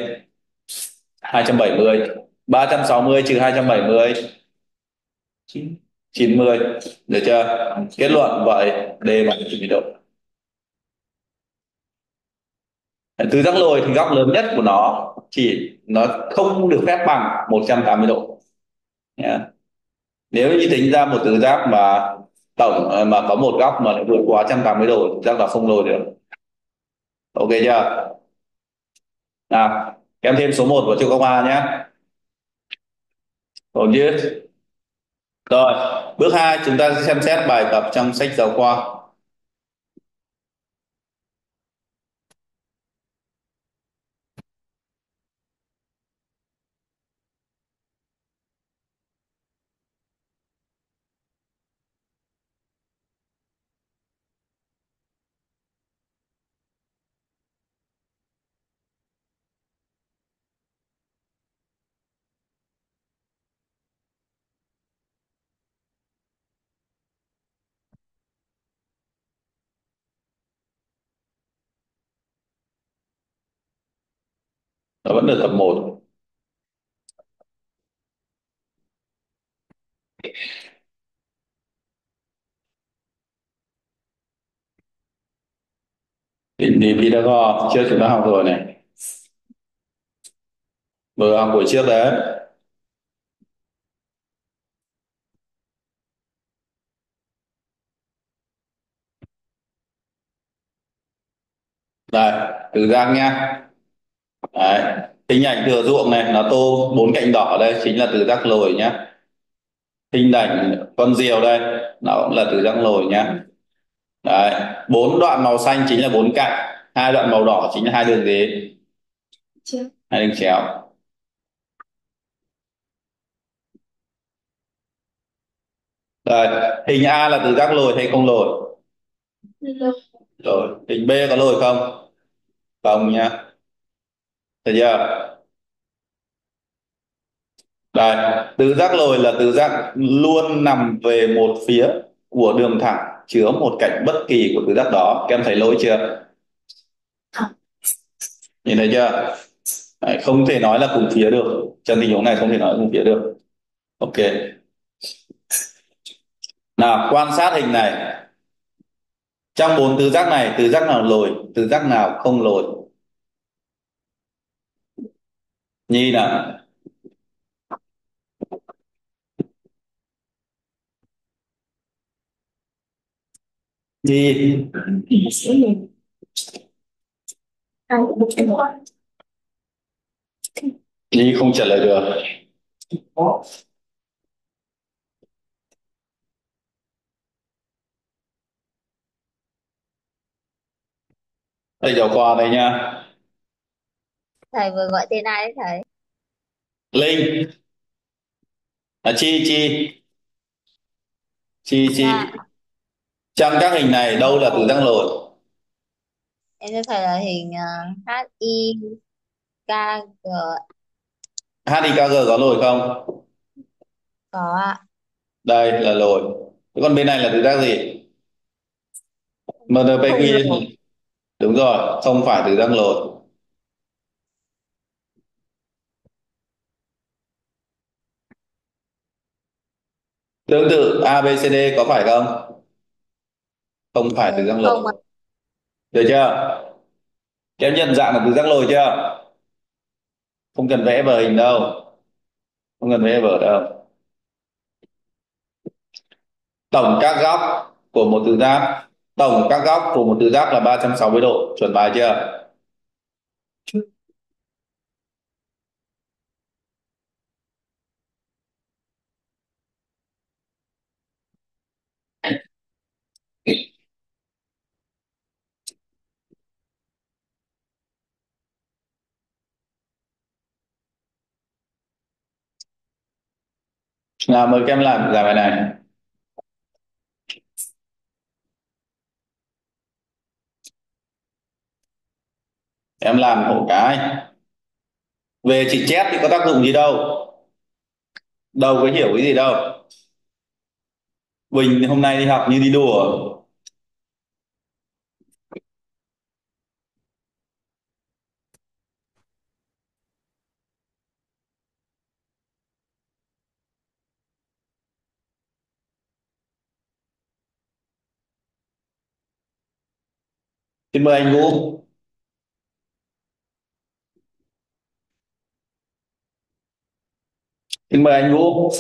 270 360 trừ 270 90 được chưa? Kết luận vậy, D bằng 90 độ. Tứ giác lồi thì góc lớn nhất của nó chỉ nó không được phép bằng 180 độ. Yeah. nếu như tính ra một tứ giác mà tổng ờ, mà có một góc mà lại vượt quá 180 độ chắc là không lồi được. Ok chưa? Nào, em thêm số 1 vào chỗ công A nhé. Ổn chứ rồi, bước 2 chúng ta sẽ xem xét bài tập trong sách giáo khoa. Nó vẫn được tập 1 định lý Pythagore trước chúng ta học rồi này. Vừa học buổi trước đấy. Đây từ giác nha đấy. Hình ảnh thừa ruộng này nó tô bốn cạnh đỏ đây chính là từ giác lồi nhá. Hình ảnh con diều đây nó cũng là từ giác lồi nhá. Đấy. Bốn đoạn màu xanh chính là bốn cạnh hai đoạn màu đỏ chính là hai đường gì Chưa. hai đường chéo. Rồi hình A là tứ giác lồi hay không lồi? Rồi hình B có lồi không? Không nhá Thấy chưa? Đây tứ giác lồi là tứ giác luôn nằm về một phía của đường thẳng chứa một cạnh bất kỳ của tứ giác đó. Các em thấy lỗi chưa? Nhìn thấy chưa? Đấy, không thể nói là cùng phía được. Trong tình huống này không thể nói cùng phía được. Ok. Nào quan sát hình này. Trong bốn tứ giác này tứ giác nào lồi tứ giác nào không lồi nhi nào nhi Thì sẽ liền. Ai cũng nhi cái nhi. Nhi không trả lời được. Đây giờ qua đây nha. Thầy vừa gọi tên ai đấy thầy? linh. À, chi chi. Chi chi. Dạ, trong các hình này đâu là tứ giác lồi em thưa thầy là hình uh, H I K G. HIKG có lồi không? Có ạ. đây là lồi. Thế còn bên này là tứ giác gì? MNPQ đúng rồi không phải tứ giác lồi tương tự ABCD có phải không? Không phải giác Không lồi được chưa? Các em nhận dạng là tứ giác lồi chưa? Không cần vẽ vở hình đâu. Không cần vẽ vở đâu. Tổng các góc của một tứ giác tổng các góc của một tứ giác là 360 độ. Chuẩn bài chưa nào, mời các em làm giải bài này. Em làm hộ cái. Về chỉ chép thì có tác dụng gì đâu. Đâu có hiểu cái gì đâu. Bình hôm nay đi học như đi đùa. Xin mời anh Vũ xin mời anh Vũ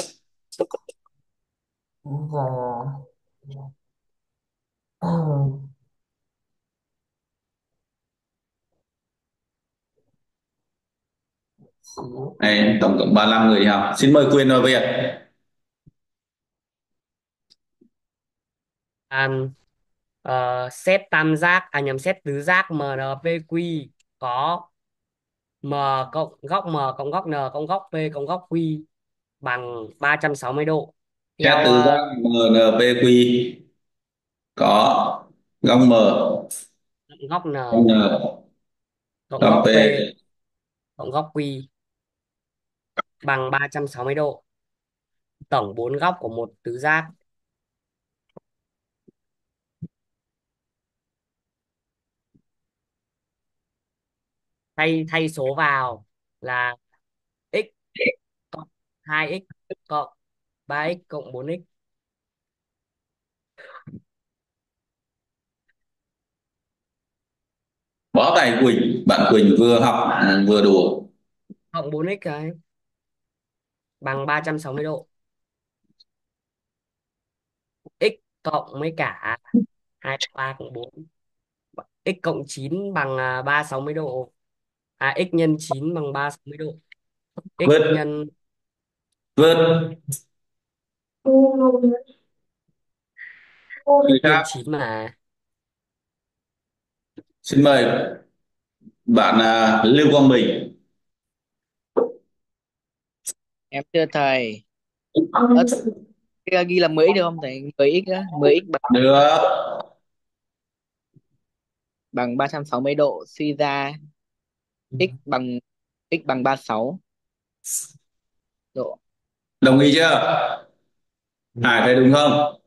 Rồi. à, xíu. này tổng cộng 35 người đi học xin mời Quyền và Việt um, ờ, xét tam giác à nhầm xét tứ giác MNPQ có M cộng góc M cộng góc N cộng góc P cộng góc Q bằng 360 độ. Xét theo tứ ờ, giác MNPQ có góc M. Góc N. Góc N. Cộng góc góc P P cộng góc Q bằng 360 độ. Tổng bốn góc của một tứ giác thay thay số vào là x cộng 2x cộng 3x cộng 4x bó tay Quỳnh bạn Quỳnh vừa học vừa đùa. Cộng 4x cái bằng 360 độ. X cộng với cả 2 3 cộng 4 x cộng 9 bằng à, 360 độ à x nhân 9 bằng 360 độ. X vứt nhân ô, người nhân khác. 9 mà. Xin mời bạn à, Lưu Quang Bình. Em thưa thầy Ờ, cái ghi là 10 được không thầy? 10x á 10x bằng, được. bằng 360 độ suy ra x bằng x bằng 36 độ. Đồng ý chưa? Hải thấy đúng không?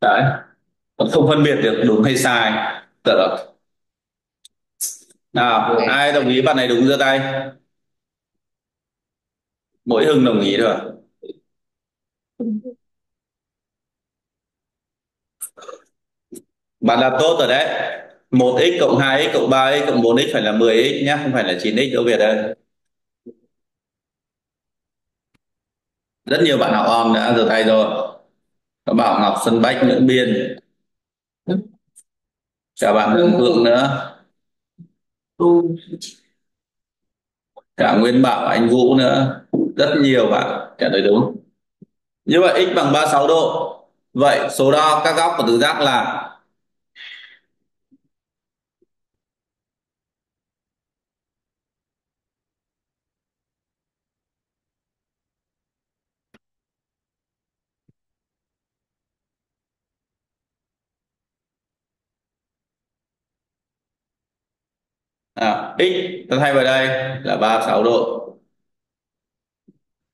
Đấy. Còn không phân biệt được đúng hay sai. Được nào ai đồng ý bạn này đúng giơ tay? Mỗi hưng đồng ý rồi bạn làm tốt rồi đấy. 1x cộng 2x cộng 3x cộng 4x phải là 10x nhé không phải là 9x đâu Việt ơi. Rất nhiều bạn học on đã giơ tay rồi. Các bạn Ngọc Xuân Bách Nguyễn Biên. Cả bạn Hương Phượng nữa. Cả Nguyên Bảo, anh Vũ nữa. Rất nhiều bạn trả lời đúng. Như vậy x bằng 36 độ. Vậy số đo các góc của tứ giác là à, x ta thay vào đây là 36 độ.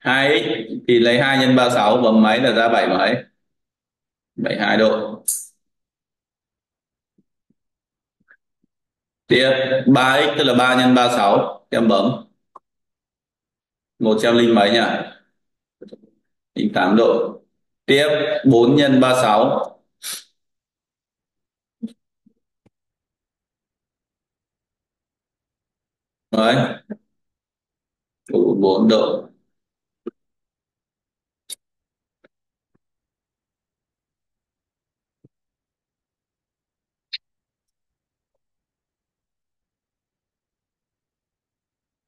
2x thì lấy 2 nhân 36 bấm máy là ra 7 mấy? 72 độ. Tiếp 3x tức là 3 nhân 36 em bấm. 100 linh mấy nhỉ? 08 độ. Tiếp 4 nhân 36 Đấy. Đủ 4 độ.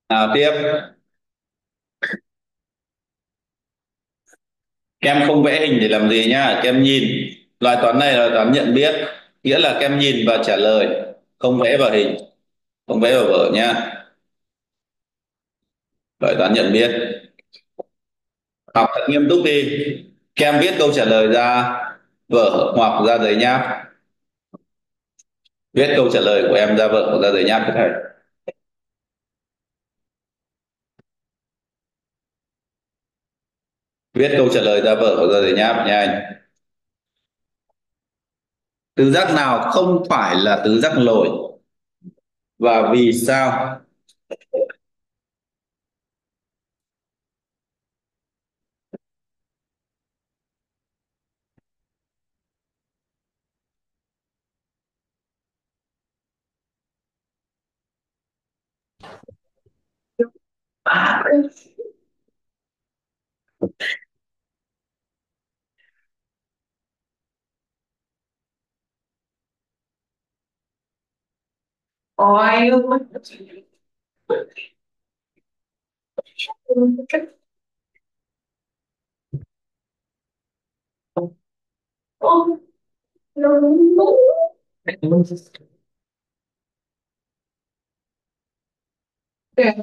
Nào tiếp. Kem không vẽ hình để làm gì nhá, kem nhìn. Loại toán này là toán nhận biết, nghĩa là kem nhìn và trả lời, không vẽ vào hình, không vẽ vào vở nhá. Loại toán nhận biết. Học thật nghiêm túc đi. Kem viết câu trả lời ra, vở hoặc ra giấy nháp. Viết câu trả lời của em ra vở hoặc ra giấy nháp cho thầy. viết câu trả lời ra vở hoặc ra giấy nháp nha anh tứ giác nào không phải là tứ giác lồi và vì sao Ah. Oil. Oh, no. Yeah.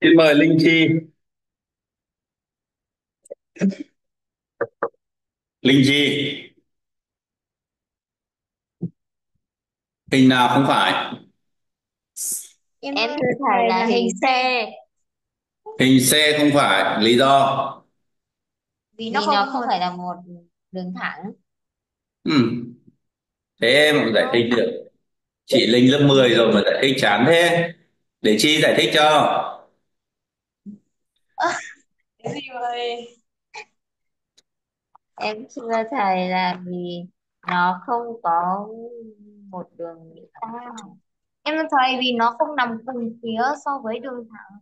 xin mời linh chi. Linh chi. Hình nào không phải? Em thưa thầy là hình C. Hình C không phải. Lý do? Vì nó không phải là một đường thẳng. Ừ. thế em cũng giải thích được. Chị Linh lớp 10 rồi mà giải thích chán thế. Để chi giải thích cho vậy em thưa thầy là vì nó không có một đường thẳng em thưa thầy vì nó không nằm cùng phía so với đường thẳng.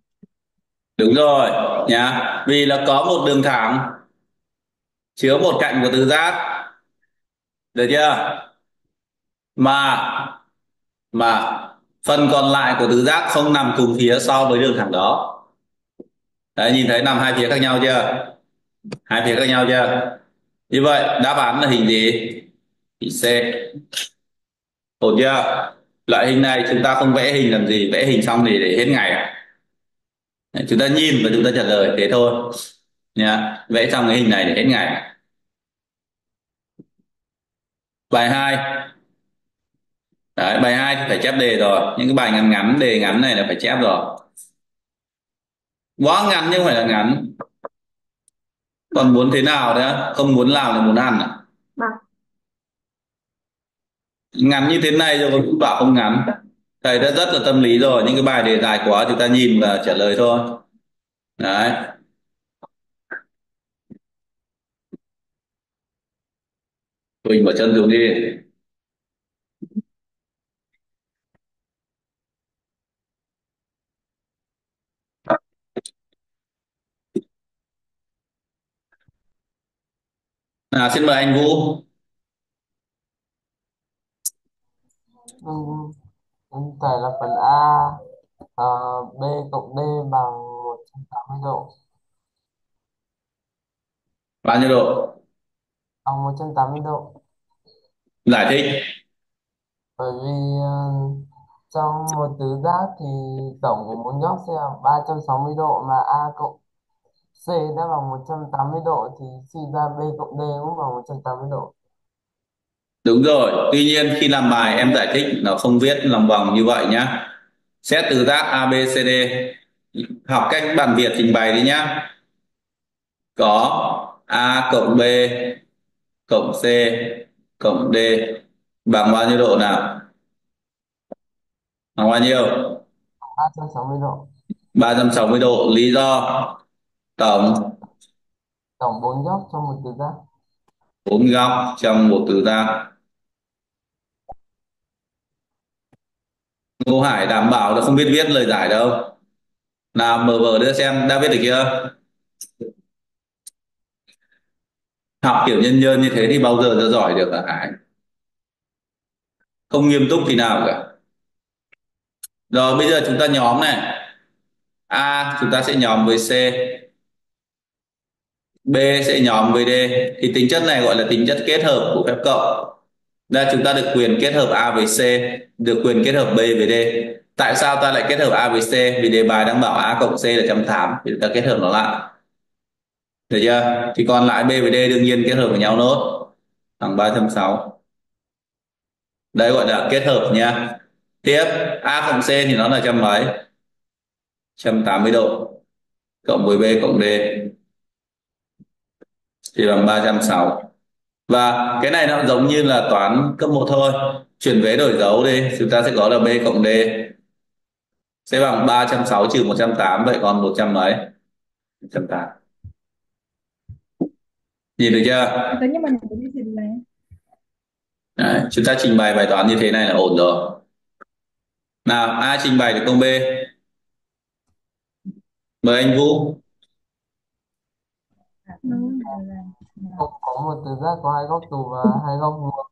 Đúng rồi nhá. Vì là có một đường thẳng chứa một cạnh của tứ giác. Được chưa? Mà mà phần còn lại của tứ giác không nằm cùng phía so với đường thẳng đó đấy nhìn thấy nằm hai phía khác nhau chưa? Hai phía khác nhau chưa? Như vậy đáp án là hình gì? Hình C. Ổn chưa? Loại hình này chúng ta không vẽ hình làm gì vẽ hình xong thì để hết ngày à Đấy, chúng ta nhìn và chúng ta trả lời thế thôi. Nha vẽ xong cái hình này để hết ngày. Bài 2 Đấy, bài 2 thì phải chép đề rồi. Những cái bài ngắn ngắn đề ngắn này là phải chép rồi quá ngắn nhưng không phải là ngắn. Còn muốn thế nào nữa không muốn làm là muốn ăn à ngắn như thế này rồi cũng bảo không ngắn. Thầy đã rất là tâm lý rồi. Những cái bài đề dài quá chúng ta nhìn và trả lời thôi. Đấy. Quỳnh bỏ chân xuống đi nào xin mời anh Vũ. Ừ, ừ, thầy là phần A ờ, B cộng D bằng 180 độ. Bao nhiêu độ? Bằng 180 độ. Giải thích. Bởi vì ờ, trong một tứ giác thì tổng của mỗi góc sẽ là 360 độ mà A cộng C đã bằng 180 độ thì suy ra B cộng D cũng bằng 180 độ. Đúng rồi tuy nhiên khi làm bài em giải thích nó không viết lòng vòng như vậy nhá. Xét từ giác ABCD học cách bản Việt trình bày đi nhá. Có A cộng B cộng C cộng D. Bằng bao nhiêu độ nào? Bằng bao nhiêu? 360 độ. 360 độ lý do tổng. Tổng 4 góc trong một tứ giác. Bốn góc trong một tứ giác. Ngô Hải đảm bảo là không biết viết lời giải đâu. Nào mở vở đưa xem đã viết được chưa? Học kiểu nhân nhân như thế thì bao giờ ra giỏi được hả Hải? Không nghiêm túc thì nào cả. Rồi bây giờ chúng ta nhóm này. A chúng ta sẽ nhóm với C B sẽ nhóm với D. Thì tính chất này gọi là tính chất kết hợp của phép cộng. Đây chúng ta được quyền kết hợp A với C, được quyền kết hợp B với D. Tại sao ta lại kết hợp A với C? Vì đề bài đang bảo A cộng C là trăm 8 thì ta kết hợp nó lại. Được chưa? Thì còn lại B với D đương nhiên kết hợp với nhau nốt. Bằng 360 đây gọi là kết hợp nha tiếp, A cộng C thì nó là trăm mấy? 180 độ cộng với B cộng D thì bằng 360 và cái này nó giống như là toán cấp 1 thôi. Chuyển vế đổi dấu đi chúng ta sẽ có là B cộng D. Sẽ bằng 360 trừ 180 vậy còn 100 mấy? 180 nhìn được chưa. Đấy, chúng ta trình bày bài toán như thế này là ổn rồi. Nào ai trình bày được câu B. Mời anh Vũ Không có một tứ giác có hai góc tù và hai góc vuông.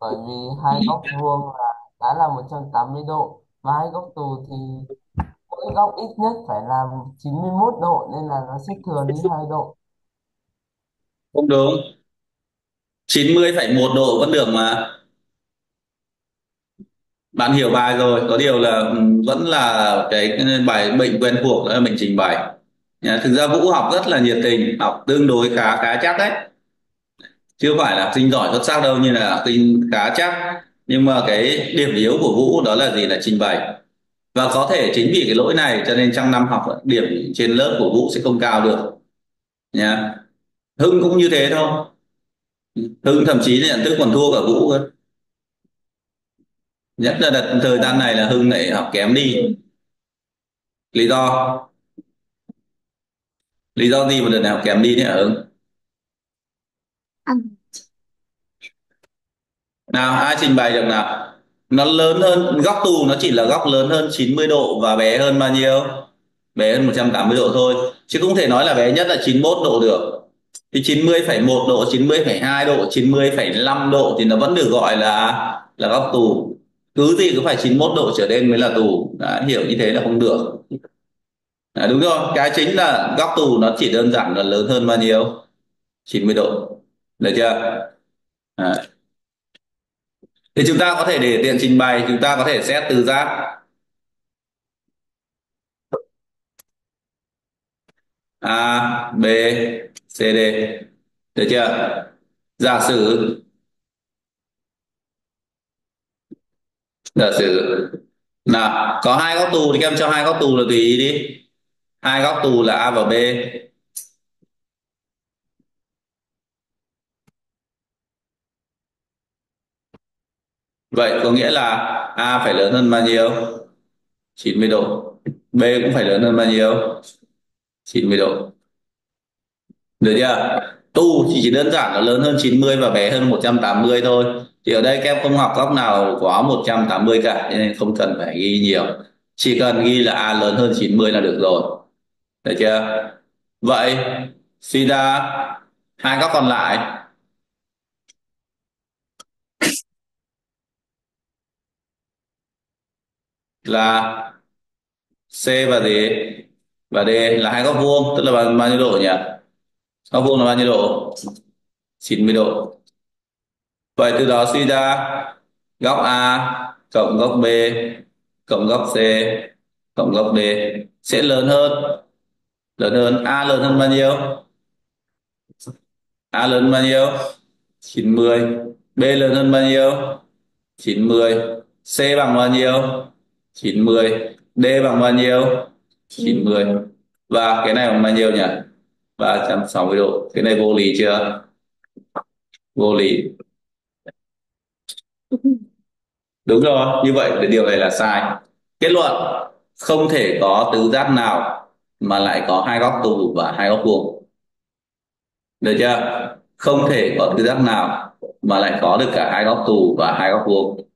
Bởi vì hai góc vuông là đã là 180 độ và hai góc tù thì mỗi góc ít nhất phải là 91 độ nên là nó sẽ thừa đi hai độ. Không đúng. 90,1 độ vẫn được mà. Bạn hiểu bài rồi. Có điều là ừ, vẫn là cái bài bệnh quen thuộc đó là mình trình bày. Nhà, thực ra Vũ học rất là nhiệt tình học tương đối khá khá chắc đấy chưa phải là học sinh giỏi xuất sắc đâu nhưng là học sinh khá chắc. Nhưng mà cái điểm yếu của Vũ đó là gì? Là trình bày. Và có thể chính vì cái lỗi này cho nên trong năm học, điểm trên lớp của Vũ sẽ không cao được. Nha. Hưng cũng như thế thôi. Hưng thậm chí nhận thức còn thua cả Vũ cơ. Nhất là đợt thời gian này là Hưng lại học kém đi. Lý do? Lý do gì mà đợt này học kém đi nhỉ, Hưng? Nào ai trình bày được nào? Nó lớn hơn góc tù nó chỉ là góc lớn hơn 90 độ và bé hơn bao nhiêu? Bé hơn 180 độ thôi. Chứ cũng thể nói là bé nhất là 91 độ được. Thì 90,1 độ 90,2 độ 90,5 độ thì nó vẫn được gọi là là góc tù. Cứ gì cũng phải 91 độ trở lên mới là tù. Đã, hiểu như thế là không được. À, đúng rồi. Cái chính là góc tù nó chỉ đơn giản là lớn hơn bao nhiêu? 90 độ. Được chưa? À thì chúng ta có thể để tiện trình bày, chúng ta có thể xét từ giác A, B, C, D. Được chưa? Giả sử giả sử, nào, có hai góc tù thì các em cho hai góc tù là tùy ý đi. Hai góc tù là A và B. vậy có nghĩa là A phải lớn hơn bao nhiêu? 90 độ. B cũng phải lớn hơn bao nhiêu? 90 độ. Được chưa? Tu thì chỉ đơn giản là lớn hơn 90 và bé hơn 180 thôi. Thì ở đây các em không học góc nào quá 180 cả, nên không cần phải ghi nhiều. Chỉ cần ghi là A lớn hơn 90 là được rồi. Được chưa? Vậy, suy ra hai góc còn lại. Là C và D. Và D là hai góc vuông tức là bao, bao nhiêu độ nhỉ? Góc vuông là bao nhiêu độ? 90 độ. Vậy từ đó suy ra góc A cộng góc B cộng góc C cộng góc D sẽ lớn hơn. Lớn hơn. A lớn hơn bao nhiêu? A lớn hơn bao nhiêu? 90 B lớn hơn bao nhiêu? 90 C bằng bao nhiêu? 90 D bằng bao nhiêu? 90 và cái này bằng bao nhiêu nhỉ? 360 độ. Cái này vô lý chưa? Vô lý. Đúng rồi như vậy thì điều này là sai. Kết luận không thể có tứ giác nào mà lại có hai góc tù và hai góc vuông. Được chưa? Không thể có tứ giác nào mà lại có được cả hai góc tù và hai góc vuông.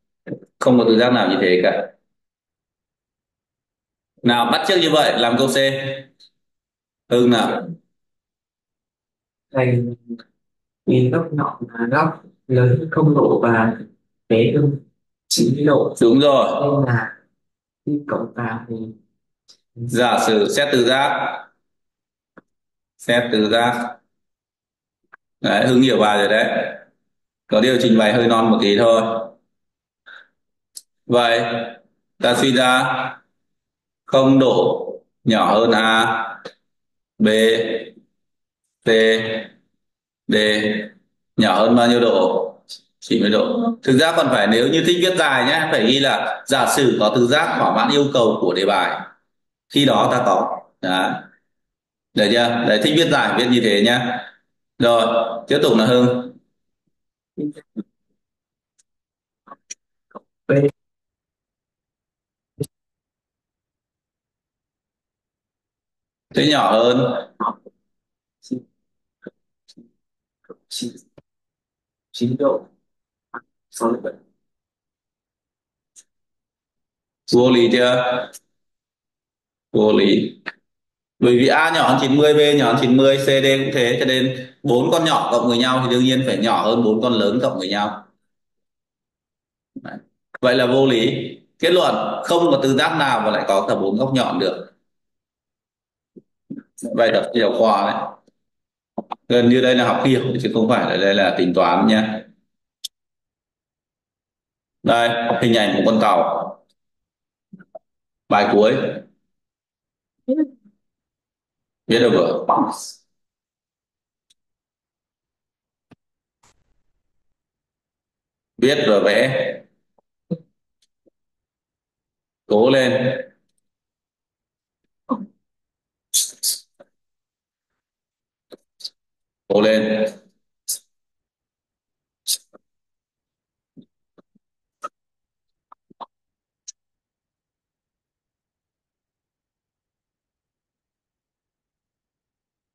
Không có tứ giác nào như thế cả nào bắt chước như vậy làm câu C. Hưng nào. Thầy nhìn góc nhọn là góc lớn hơn không độ và bé hơn 90 độ. Đúng rồi. Nên là khi cộng vào thì giả sử xét từ giác. Xét từ giác. Đấy Hưng hiểu bài rồi đấy. Có điều trình bày hơi non một tí thôi. Vậy ta suy ra không độ nhỏ hơn A, B, C, D. Nhỏ hơn bao nhiêu độ? 90 độ. Thực ra còn phải nếu như thích viết dài nhé phải ghi là giả sử có tứ giác thỏa mãn yêu cầu của đề bài, khi đó ta có. Đấy. được chưa? Đấy, thích viết dài, viết như thế nhá. Rồi, tiếp tục là Hưng. Thế nhỏ hơn. Chín chín độ. Sáu mươi bảy. Vô lý chưa? Vô lý. Bởi vì A nhỏ hơn 90 B nhỏ hơn 90 C D cũng thế cho nên bốn con nhỏ cộng với nhau thì đương nhiên phải nhỏ hơn bốn con lớn cộng với nhau. Đấy. vậy là vô lý. Kết luận không có tứ giác nào mà lại có cả bốn góc nhọn được vậy đọc giáo khoa đấy gần như đây là học hiểu, chứ không phải là đây là tính toán nha. Đây, hình ảnh của con tàu. Bài cuối. Viết được vừa viết và vẽ cố lên. Cố lên.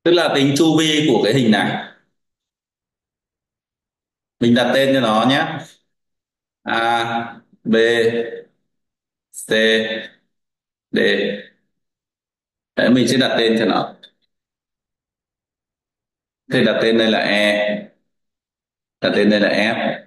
Tức là tính chu vi của cái hình này. Mình đặt tên cho nó nhé. A B C D. Đấy, mình sẽ đặt tên cho nó thế đặt tên đây là E. Đặt tên đây là F.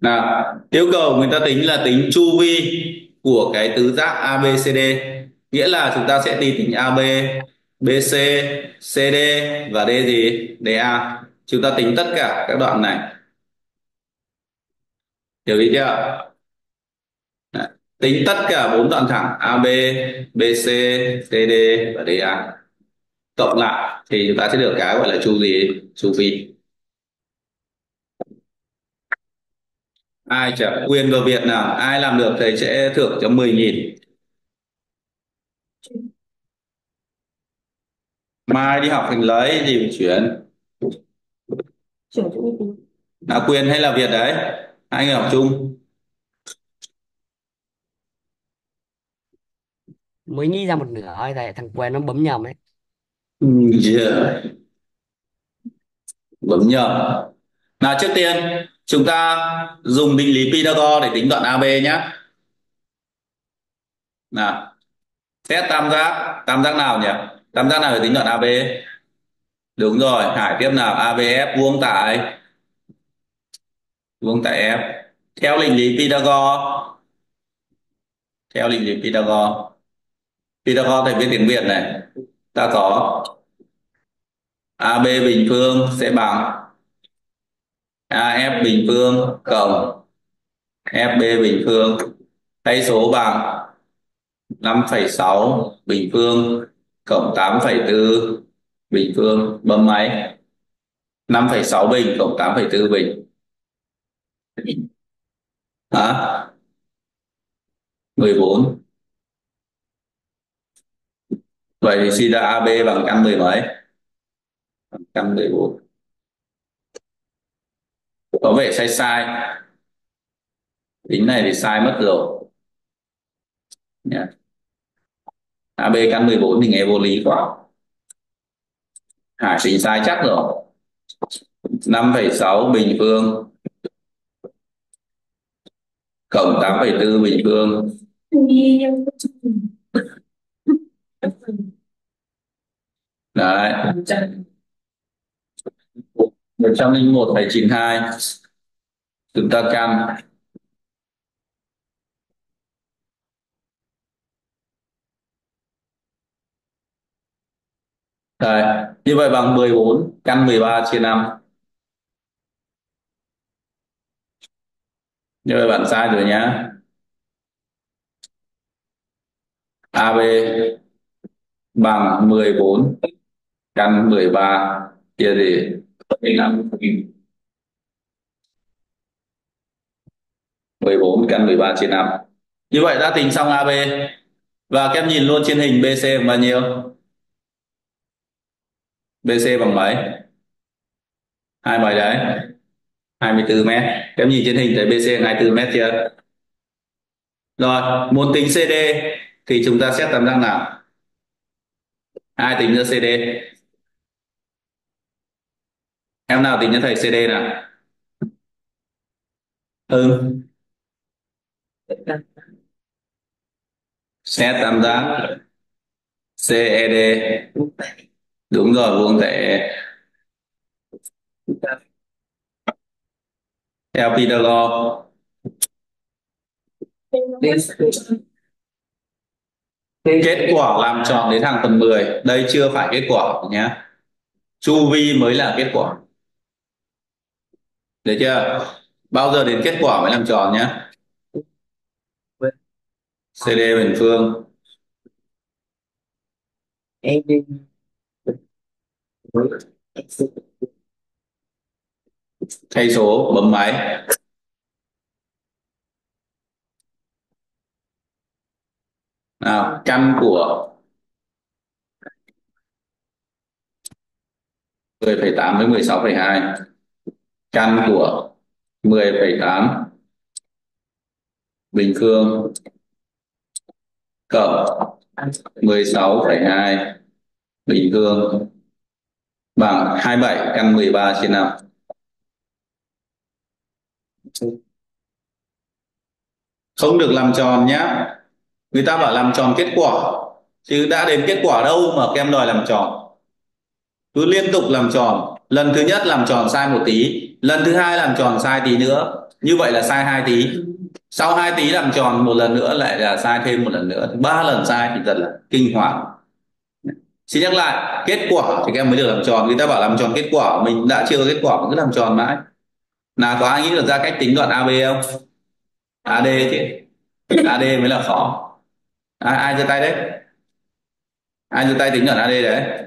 nào, yêu cầu người ta tính là tính chu vi của cái tứ giác ABCD nghĩa là chúng ta sẽ đi tính AB BC CD và D gì? DA chúng ta tính tất cả các đoạn này. Hiểu ý chưa? Đấy. tính tất cả bốn đoạn thẳng AB BC CD và DA cộng lại thì chúng ta sẽ được cái gọi là chu gì chu vi. Ai trả quyền vào việc nào ai làm được thầy sẽ thưởng cho 10 nghìn. Mai đi học thành lấy gì chuyển chuyển. Tín là quyền hay là việt đấy hai người học chung. Mới nghĩ ra một nửa thôi thầy thằng quen nó bấm nhầm ấy. Ừ, yeah. bấm nhầm. Nào trước tiên chúng ta dùng định lý Pythagore để tính đoạn AB nhé nào. Xét tam giác. Tam giác nào nhỉ? Tam giác nào để tính đoạn AB đúng rồi. Hải tiếp nào. ABF vuông tại vuông tại F. Theo định lý Pythagore. Theo định lý Pythagore. Pythagore thầy viết tiếng Việt này. Ta có AB bình phương sẽ bằng AF bình phương cộng FB bình phương. Thay số bằng 5,6 bình phương cộng 8,4 bình phương. Bấm máy. 5,6 bình cộng 8,4 bình. Hả? 14 vậy thì suy ra AB bằng căn 10 mấy? Căn 14 có vẻ sai sai. Tính này thì sai mất rồi. Yeah. AB căn 14 thì nghe vô lý quá. Hải tính sai chắc rồi. 5,6 bình phương. Cộng 8,4 bình phương. Đấy. 101,92 chúng ta căn Đây, như vậy bằng 14 căn 13 chia 5. Như vậy bạn sai rồi nhá. AB bằng 14 căn 13 chia gì? 5. 14 căn 13 trên 5. Như vậy đã tính xong AB. Và các em nhìn luôn trên hình BC bằng bao nhiêu? BC bằng mấy? Hai mấy đấy? 24 mét. Các em nhìn trên hình thấy BC 24 mét chưa? Rồi, muốn tính CD thì chúng ta xét tam giác nào? Ai tính ra CD? Em nào tính cho thầy CD nào? Ừ. xét tam giác. CED đúng rồi vuông thể theo Pythagore kết quả làm tròn đến hàng phần 10 đây chưa phải kết quả nhé. Chu vi mới là kết quả được chưa? Bao giờ đến kết quả mới làm tròn nhé CD bình phương. Thay số bấm máy. Nào căn của 10,8 với 16,2 căn của 10,8 bình phương cộng 16,2 bình phương bằng 27 căn 13 trên 5 không được làm tròn nhá. Người ta bảo làm tròn kết quả. Chứ đã đến kết quả đâu mà kem đòi làm tròn. Cứ liên tục làm tròn lần thứ nhất làm tròn sai một tí lần thứ hai làm tròn sai tí nữa. Như vậy là sai hai tí. Sau hai tí làm tròn một lần nữa lại là sai thêm một lần nữa. Ba lần sai thì thật là kinh hoàng. Xin nhắc lại kết quả thì các em mới được làm tròn. Người ta bảo làm tròn kết quả mình đã chưa có kết quả mà cứ làm tròn mãi. Nào có ai nghĩ được ra cách tính đoạn AB không? AD chứ AD mới là khó. Ai, ai giơ tay đấy? Ai giơ tay tính đoạn AD đấy?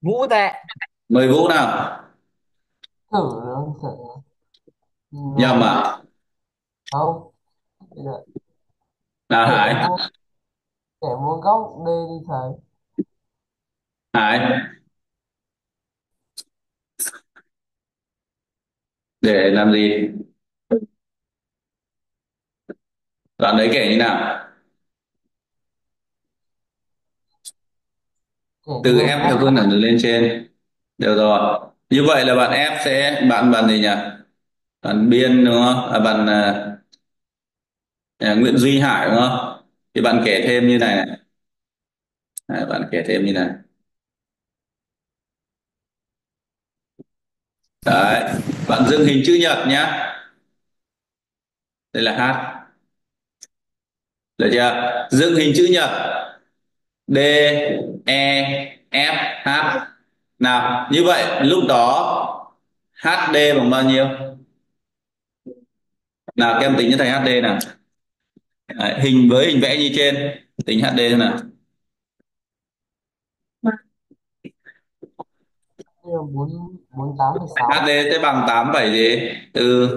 Vũ tệ. Mời Vũ nào? Thử thử. Nhầm à không. Bây giờ kẻ Hải. vuông kẻ vuông góc D đi thầy. Hải. Để làm gì? Đoạn đấy kể như nào từ F theo phương thẳng từ lên trên. Được rồi. Như vậy là bạn F sẽ bạn bạn gì nhỉ? Bạn Biên đúng không? À, bạn à, à, Nguyễn Duy Hải đúng không? Thì bạn kể thêm như này này. À, bạn kể thêm như này đấy bạn dựng hình chữ nhật nhá. Đây là H được chưa? Dựng hình chữ nhật D E F H. Nào như vậy lúc đó HD bằng bao nhiêu? Nào các em tính cho thầy HD nào. Đấy, hình với hình vẽ như trên. Tính HD thế nào. Bốn bốn tám phẩy sáu HD sẽ bằng 8 phẩy gì? Từ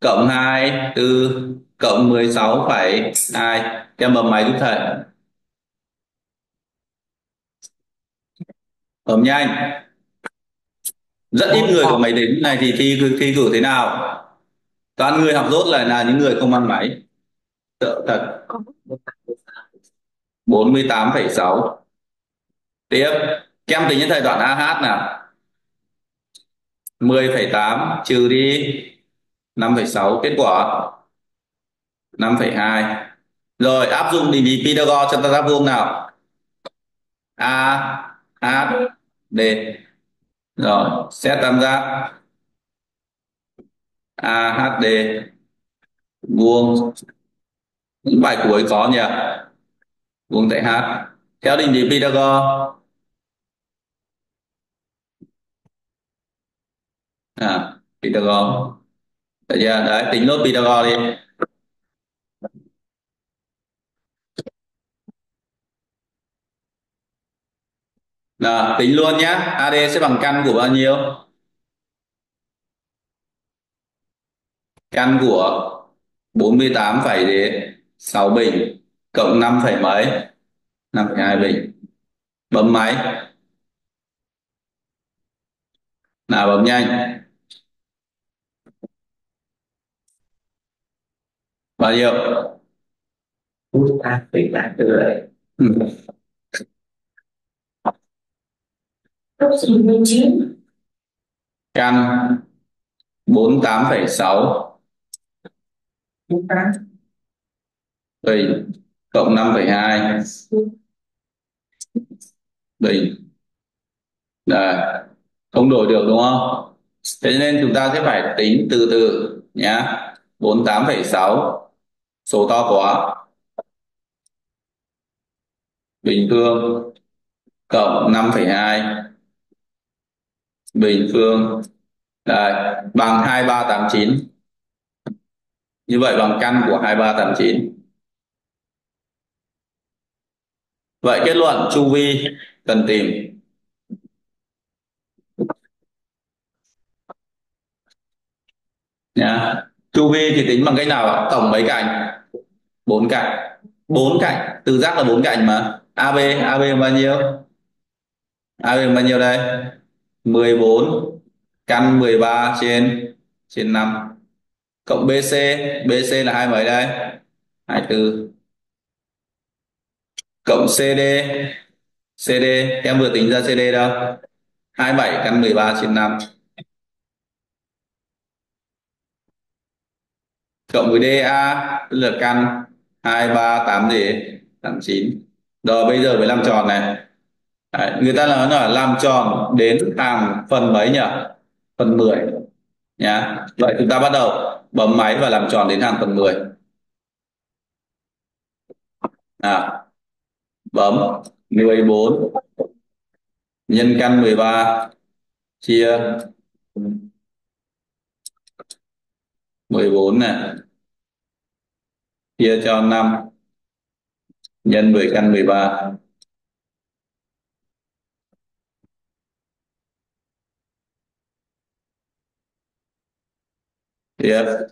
cộng 2 từ cộng 16 phẩy 2 các em bấm máy giúp thầy. Bấm nhanh. Rất ít người có máy tính này thì thi thi cử thế nào? Toàn người học dốt là là những người không mang máy. Sợ thật. 48,6 tiếp. Kem tính đến thời đoạn AH nào? 10,8 trừ đi. 5,6 kết quả? 5,2 rồi áp dụng định lý Pythagore cho tam giác vuông nào? A H D rồi xét tam giác AHD vuông. Những bài cuối có nhỉ? Vuông tại H. Theo định lý Pythagore. À Pythagore. Được? À, đấy, tính nốt Pythagore đi. Nào, tính luôn nhé. AD sẽ bằng căn của bao nhiêu? Căn của 48 phẩy gì? 6 bình cộng 5 phẩy mấy? 5,2 bình. Bấm máy. Nào bấm nhanh. Bao nhiêu? 48,3 rưỡi. Ừ. Gì 19? Căn 48,6 48. bình cộng 5,2 bình Đấy. không đổi được đúng không thế nên chúng ta sẽ phải tính từ từ nhá 48,6 số to quá bình phương cộng 5,2 bình phương. Đây, bằng 2389 như vậy bằng căn của 2389 vậy kết luận chu vi cần tìm. Nhá chu vi thì tính bằng cách nào? Tổng mấy cạnh? Bốn cạnh. Bốn cạnh. Từ giác là bốn cạnh mà. AB AB bao nhiêu? AB bao nhiêu đây? 14 căn 13 trên trên 5 cộng BC BC là hai mấy đây? 24 cộng CD CD em vừa tính ra CD đâu? 27 căn 13 trên 5 cộng với DA tức là căn 2 3 8 gì 89 rồi bây giờ mới làm tròn này. Đấy, người ta nói là làm tròn đến hàng phần mấy nhỉ? Phần 10 nhá. Vậy chúng ta bắt đầu bấm máy và làm tròn đến hàng phần 10 à, bấm 14 nhân căn 13 chia 14 này. Chia cho 5 nhân 10 căn 13 tiếp ờ,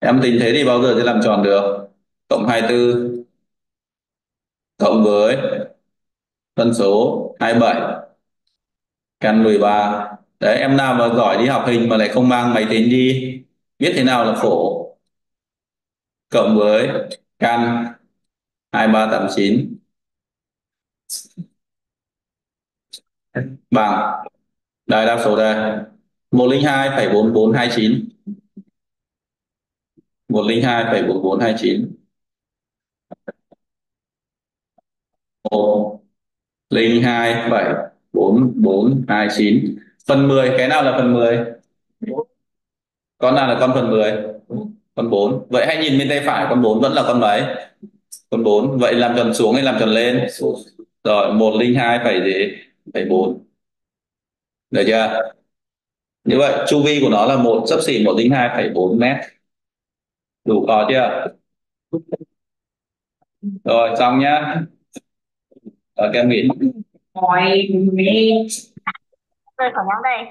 em tính thế thì bao giờ sẽ làm tròn được? Cộng 24 cộng với phân số 27 căn 13 đấy em nào mà giỏi đi học hình mà lại không mang máy tính đi biết thế nào là khổ? Cộng với căn 2389 bằng đại đa số đây. 102,4429 102,4429 102,4429 phần 10 cái nào là phần 10 con nào là con phần 10 con 4 vậy hãy nhìn bên tay phải con 4 vẫn là con mấy? Con 4 vậy làm tròn xuống hay làm tròn lên? Rồi 102 phải gì? Phải 4 được chưa? Như vậy chu vi của nó là một sấp xỉ 102,4 mét đủ khó chưa? Rồi xong nhá. Ở kem nghỉ. Rồi, khỏi nhóm đây.